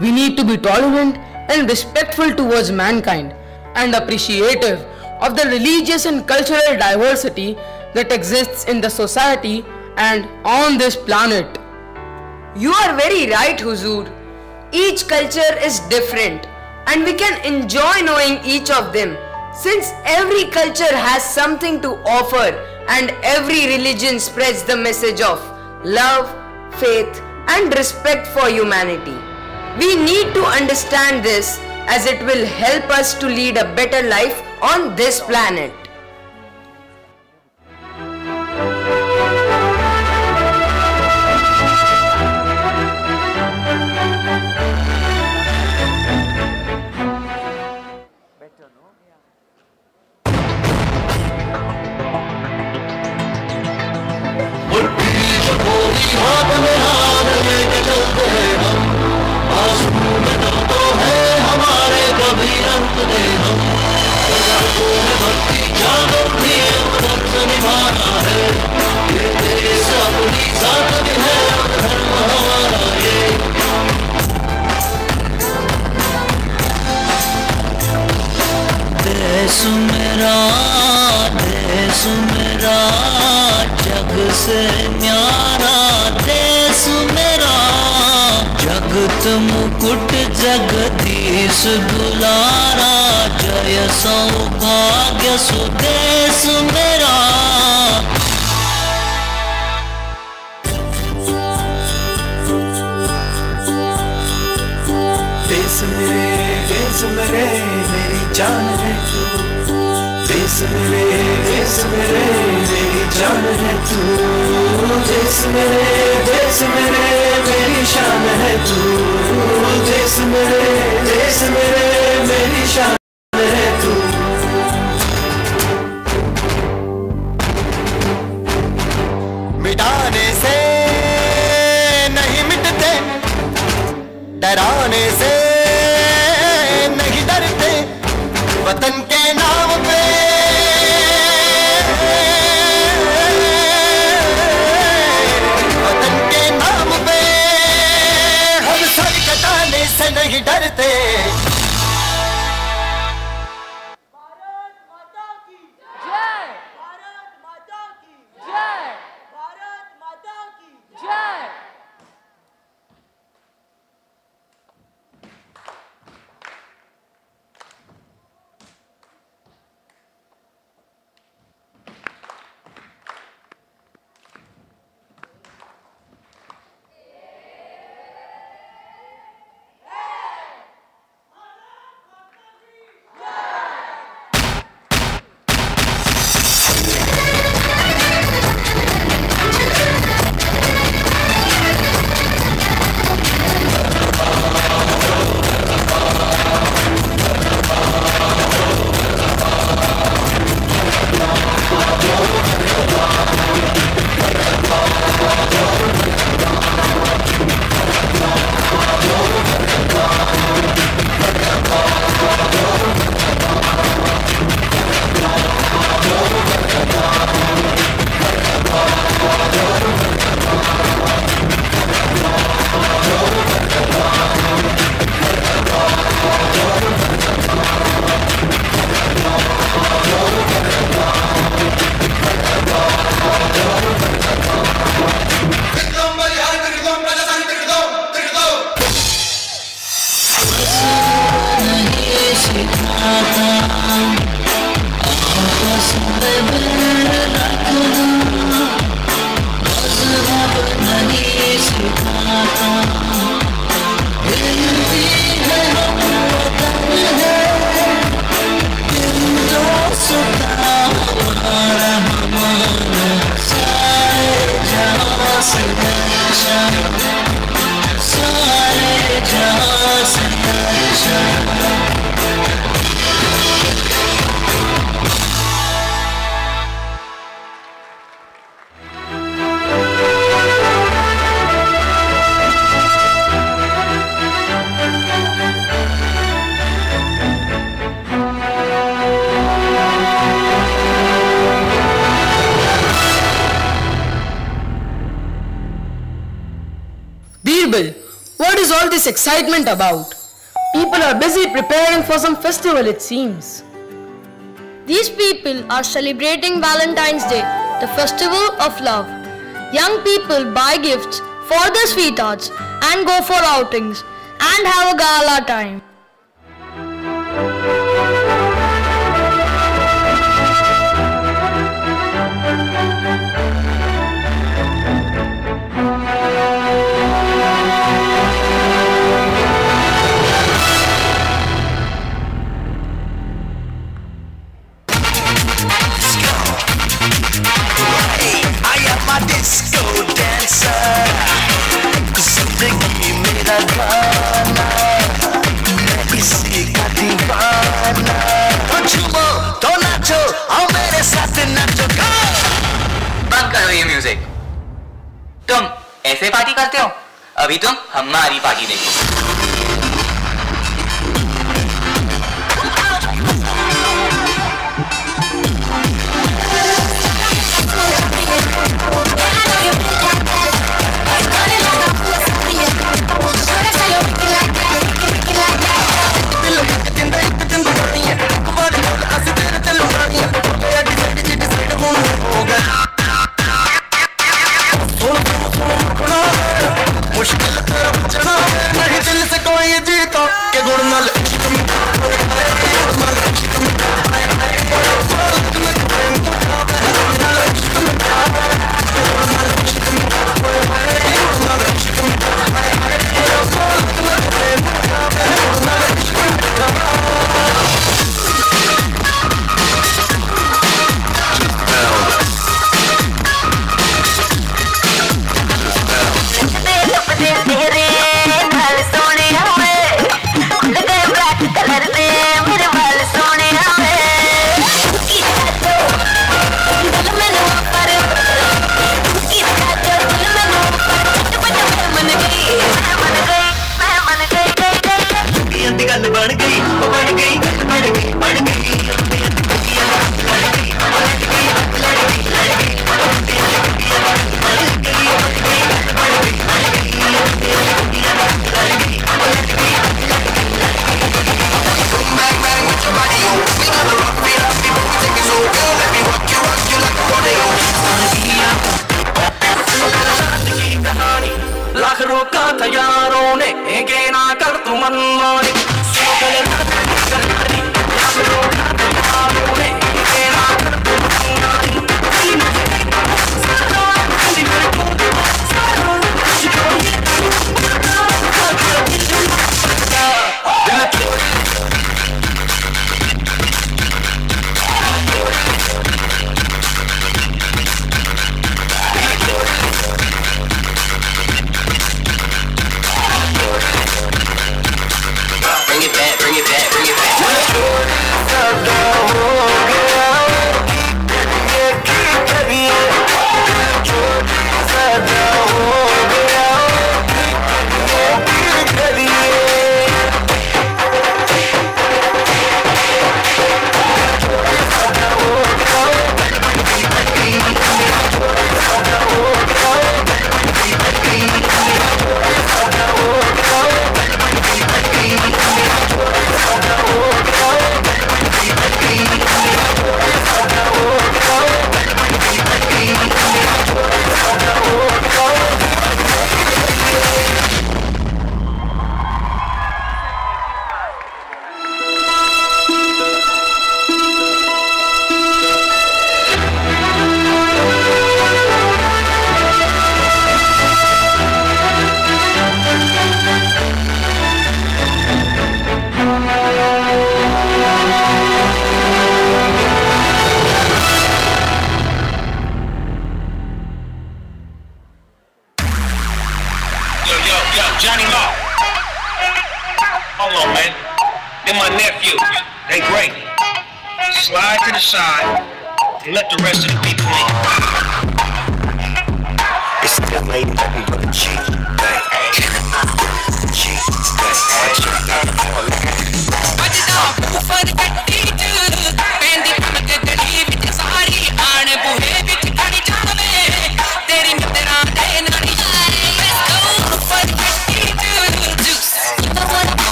We need to be tolerant and respectful towards mankind and appreciative of the religious and cultural diversity that exists in the society and on this planet. You are very right, Huzur. Each culture is different and we can enjoy knowing each of them since every culture has something to offer and every religion spreads the message of love, faith and respect for humanity. We need to understand this as it will help us to lead a better life on this planet. वाले हम प्रजा जग से न्यारा। मुकुट जगदीश दुलारा, जय सौभाग्य सुदेश मेरा। देश मेरे देश मेरे, मेरी जान है तू। मेरे देश मेरे जान है तू देश मेरे मेरी शान है तू देश मेरे देश मेरे, मेरी शान about. People are busy preparing for some festival it seems. These people are celebrating Valentine's Day, the festival of love. Young people buy gifts for their sweethearts and go for outings and have a gala time.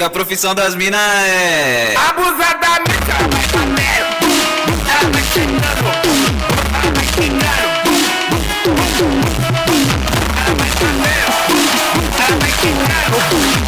Que a profissão das minas é. Abusadamente Slay.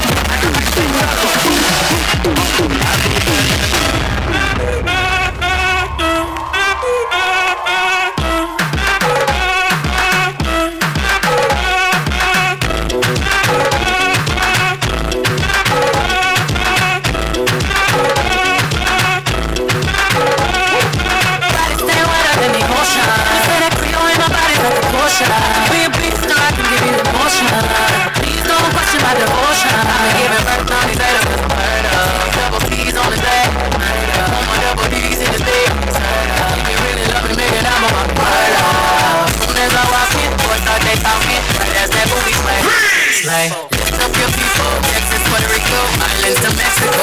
Islands to Mexico.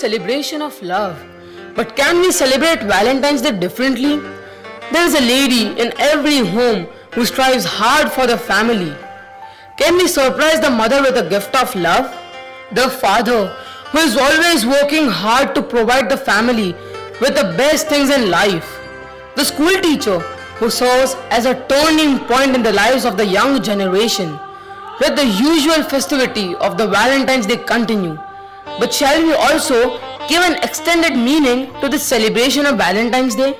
Celebration of love. But can we celebrate Valentine's Day differently? There is a lady in every home who strives hard for the family. Can we surprise the mother with a gift of love? The father who is always working hard to provide the family with the best things in life. The school teacher who serves as a turning point in the lives of the young generation. Let the usual festivity of the Valentine's Day continue. But shall we also give an extended meaning to the celebration of Valentine's Day?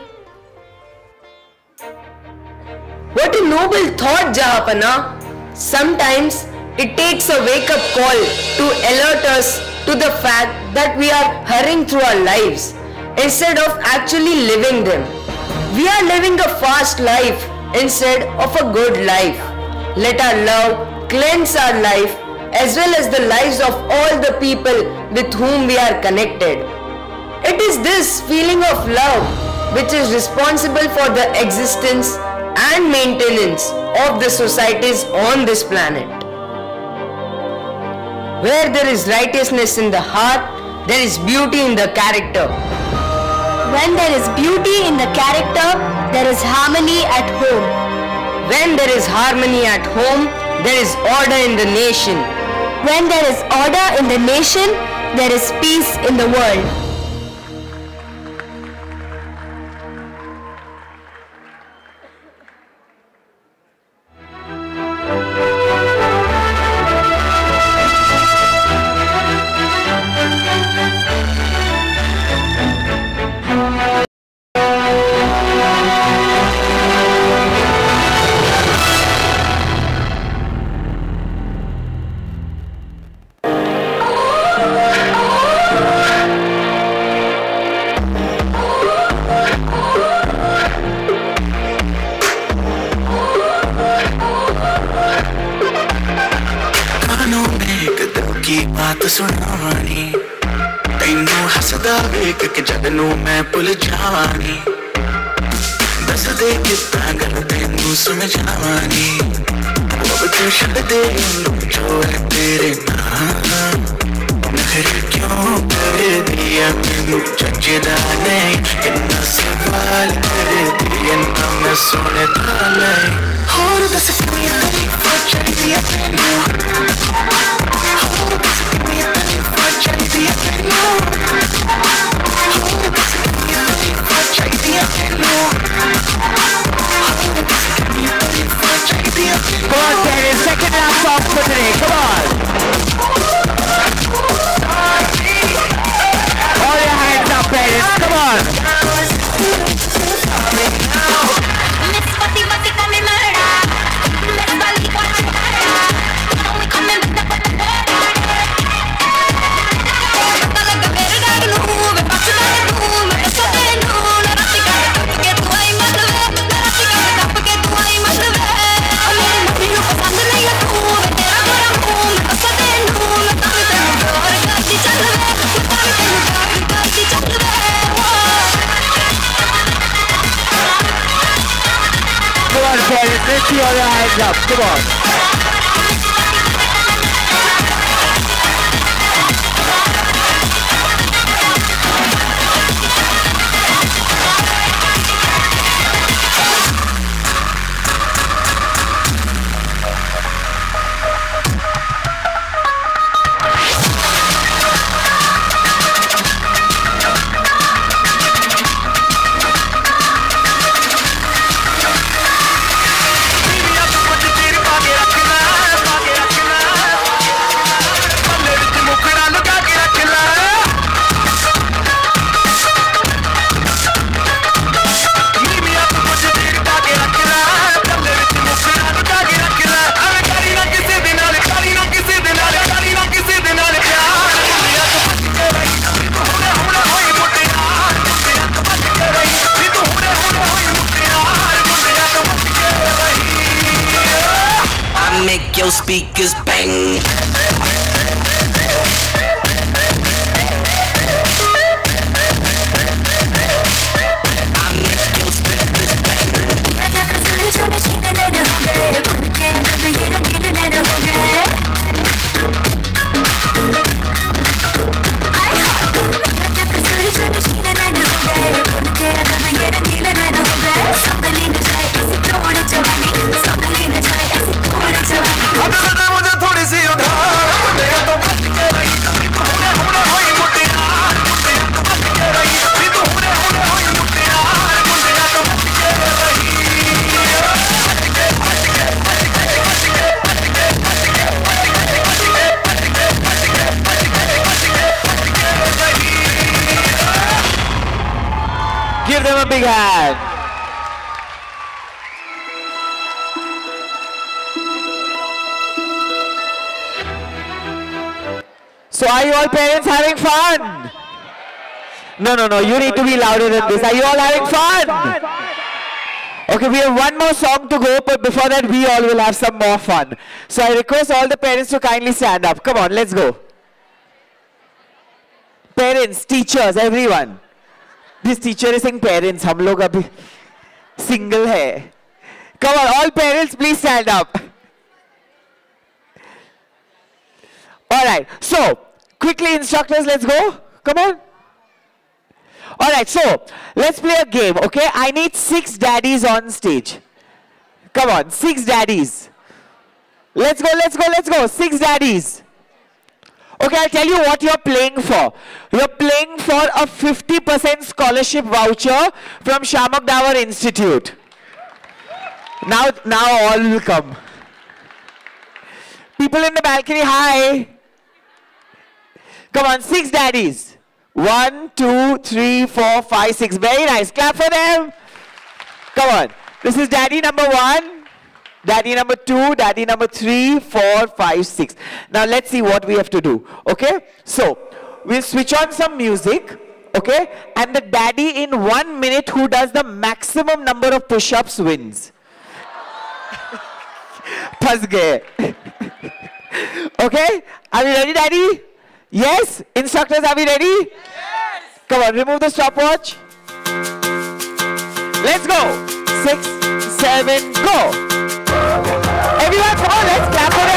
What a noble thought, Jahapana. Sometimes it takes a wake up call to alert us to the fact that we are hurrying through our lives instead of actually living them. We are living a fast life instead of a good life. Let our love cleanse our life as well as the lives of all the people with whom we are connected. It is this feeling of love which is responsible for the existence and maintenance of the societies on this planet. Where there is righteousness in the heart, there is beauty in the character. When there is beauty in the character, there is harmony at home. When there is harmony at home, there is order in the nation. When there is order in the nation, there is peace in the world. No, no, no, you need to be louder than this. Are you all having fun? Okay, we have one more song to go, but before that, we all will have some more fun. So I request all the parents to kindly stand up. Come on, let's go. Parents, teachers, everyone. This teacher is saying parents. हम लोग अभी single है. Come on, all parents, please stand up. All right. So, quickly, instructors, let's go. Come on. All right. So, let's play a game. Okay. I need six daddies on stage. Come on, six daddies. Let's go. Let's go. Let's go. Six daddies. Okay, I'll tell you what you're playing for. You're playing for a 50% scholarship voucher from Shiamak Davar Institute. Now, now all will come. People in the balcony, hi. Come on, six daddies. One, two, three, four, five, six. Very nice. Clap for them. Come on. This is daddy number one, daddy number two, daddy number three, four, five, six. Now let's see what we have to do. Okay? So, we'll switch on some music. Okay? And the daddy in one minute who does the maximum number of push-ups wins. Phas okay? Are you ready, daddy? Yes instructors are we ready? Yes. Come on remove the stopwatch. Let's go. Six seven go. Everyone come on let's clap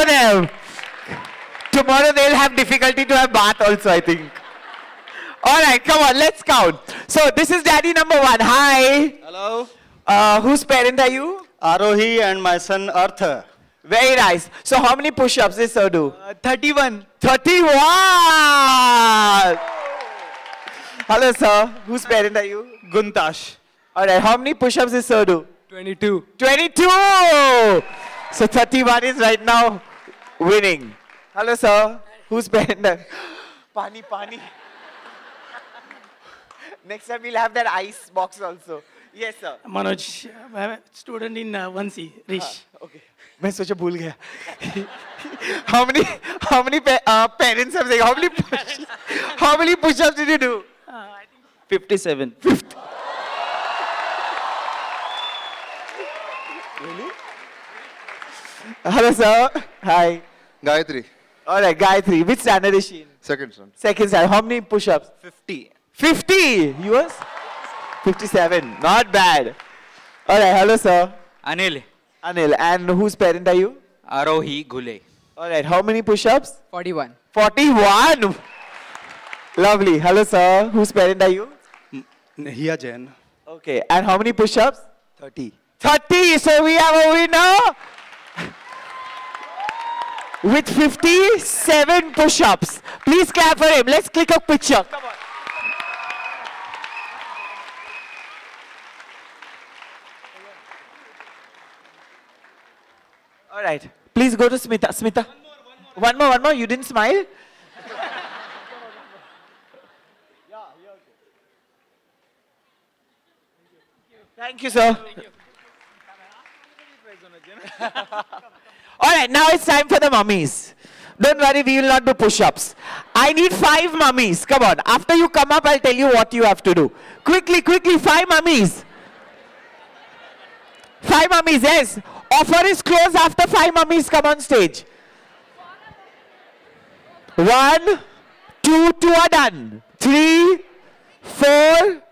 for them! Tomorrow they'll have difficulty to have bath also, I think. All right, come on, let's count. So this is daddy number one. Hi. Hello. Uh, whose parent are you? Arohi and my son Arthur. Very nice. So how many push-ups did sir do? Uh, 31. 31! Hello, sir. Whose parent are you? Guntash. All right, how many push-ups did sir do? 22. 22! So 31 is right now winning. Hello, sir. Whose parent? are- Pani, pani. Next time we'll have that ice box also. Yes, sir. Manoj, I'm a student in uh, 1C, Rish. okay. मैं सोचा भूल गया how many how many pa- uh, parents have said how many push, how many push-ups did you do 57. hello sir hi Gayatri. all right Gayatri which standard is she in Second son. second standard how many push-ups 50. 50 yours 57 not bad all right hello sir Anil. Anil and whose parent are you Arohi Gule. all right how many push-ups 41. 41 lovely hello sir whose parent are you Hiya Jain. Okay, and how many push-ups? 30. 30. So we have a winner with 57 push-ups. Please clap for him. Let's click a picture. Come on. All right. Please go to Smita. Smita. One more, one more. You didn't smile? Thank you, sir. All right, now it's time for the mummies. Don't worry, we will not do push-ups. I need five mummies. Come on. After you come up, I'll tell you what you have to do. Quickly, quickly, five mummies. Five mummies, yes. Offer is closed after five mummies come on stage. One, two, two are done. Three, four,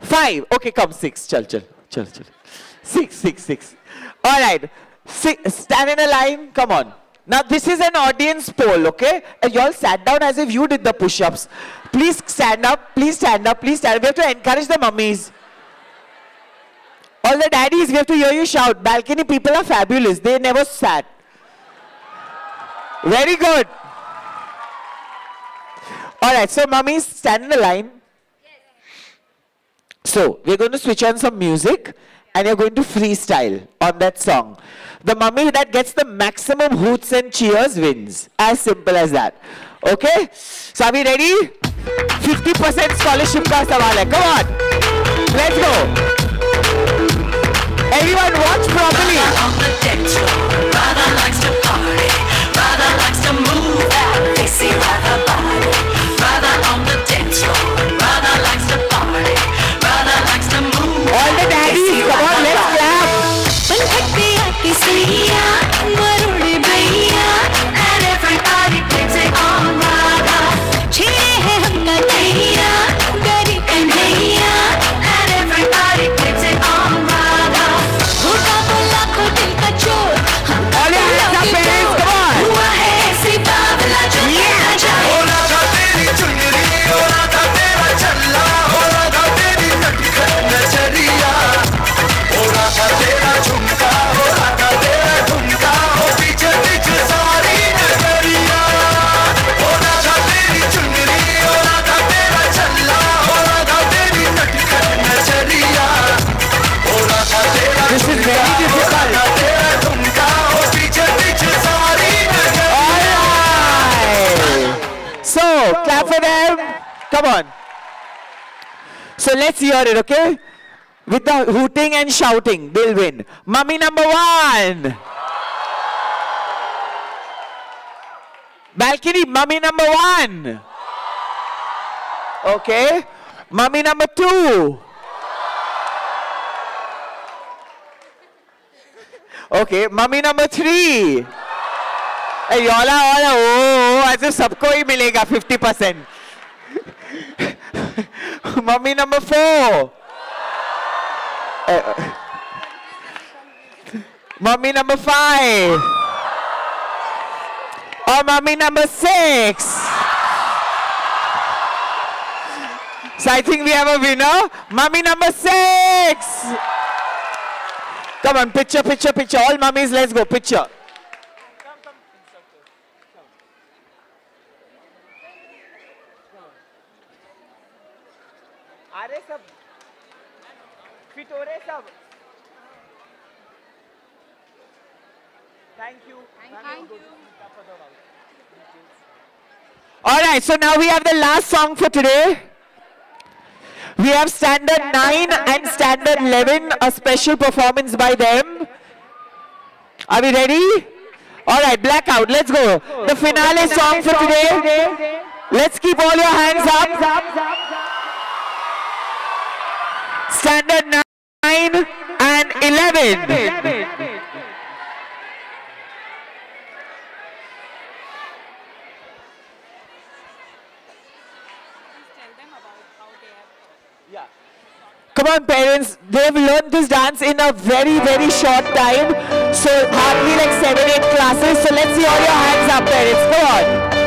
five. Okay, come six. Chal, chal, chal, chal. Six, six, six. All right. Stand in a line. Come on. Now this is an audience poll, okay? And you all sat down as if you did the push-ups. Please stand up. Please stand up. Please stand up. We have to encourage the mummies. All the daddies, we have to hear you shout. Balcony people are fabulous. They never sat. Very good. All right, so mummies, stand in the line. So, we're going to switch on some music and you're going to freestyle on that song. The mummy that gets the maximum hoots and cheers wins. As simple as that. Okay? So are we ready? 50% scholarship ka sawal hai. Come on. Let's go. Everyone watch properly. On the deck likes to party. Likes to move that it, okay? With the hooting and shouting, they'll win. Mummy number one. Balcony, mummy number one. Okay. Mummy number two. Okay, mummy number three. Hey, y'all are all, oh, as if sabko hi milega 50%. Mummy number four. Uh, mummy number five. Oh, mummy number six. So I think we have a winner. Mummy number six. Come on, picture, picture, picture. All mummies, let's go. Picture. अरे सब fit हो रहे सब Thank you. Thank you. All right, so now we have the last song for today. We have Standard 9 and Standard 11, a special performance by them. Are we ready? All right, Blackout, let's go. The finale song for today. Let's keep all your hands up. Standard 9 and 11. Come on, parents. They've learned this dance in a very, very short time. So hardly like seven, eight classes. So let's see all your hands up, parents. Go on.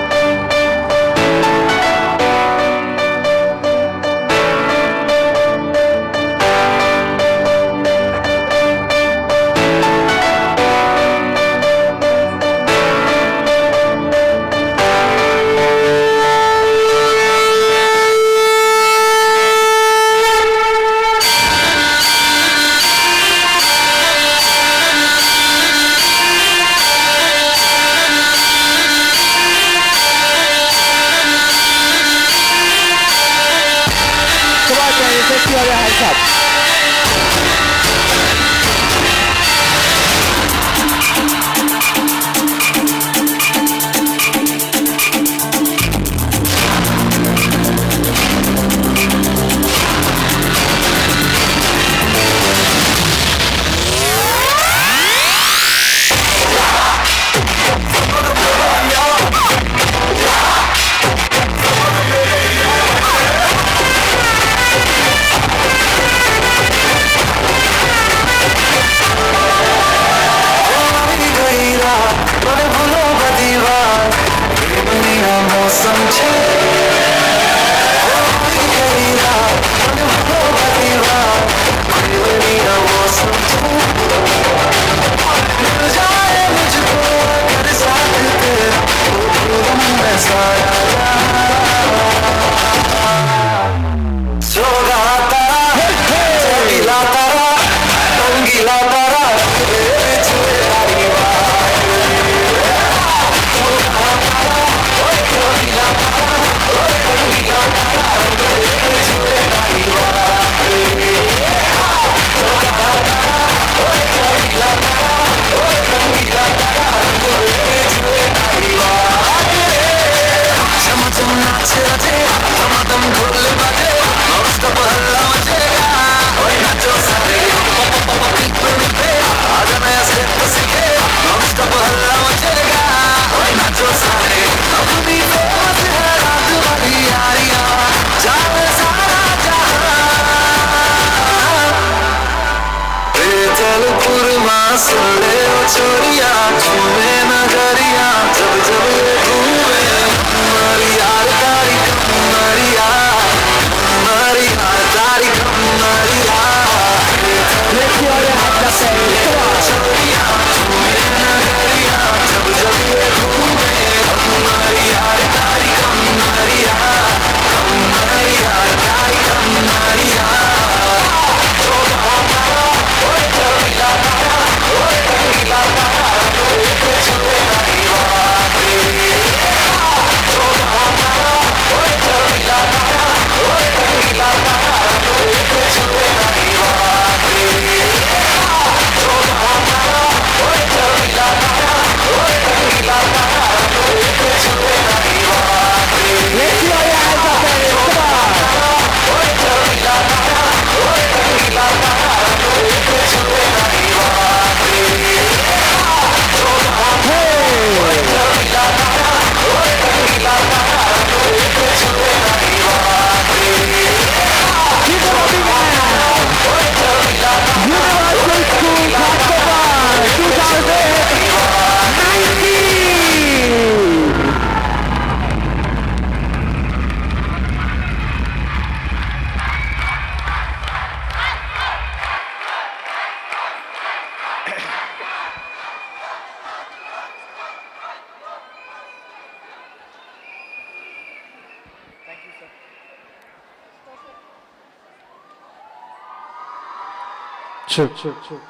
çık, çık, çık.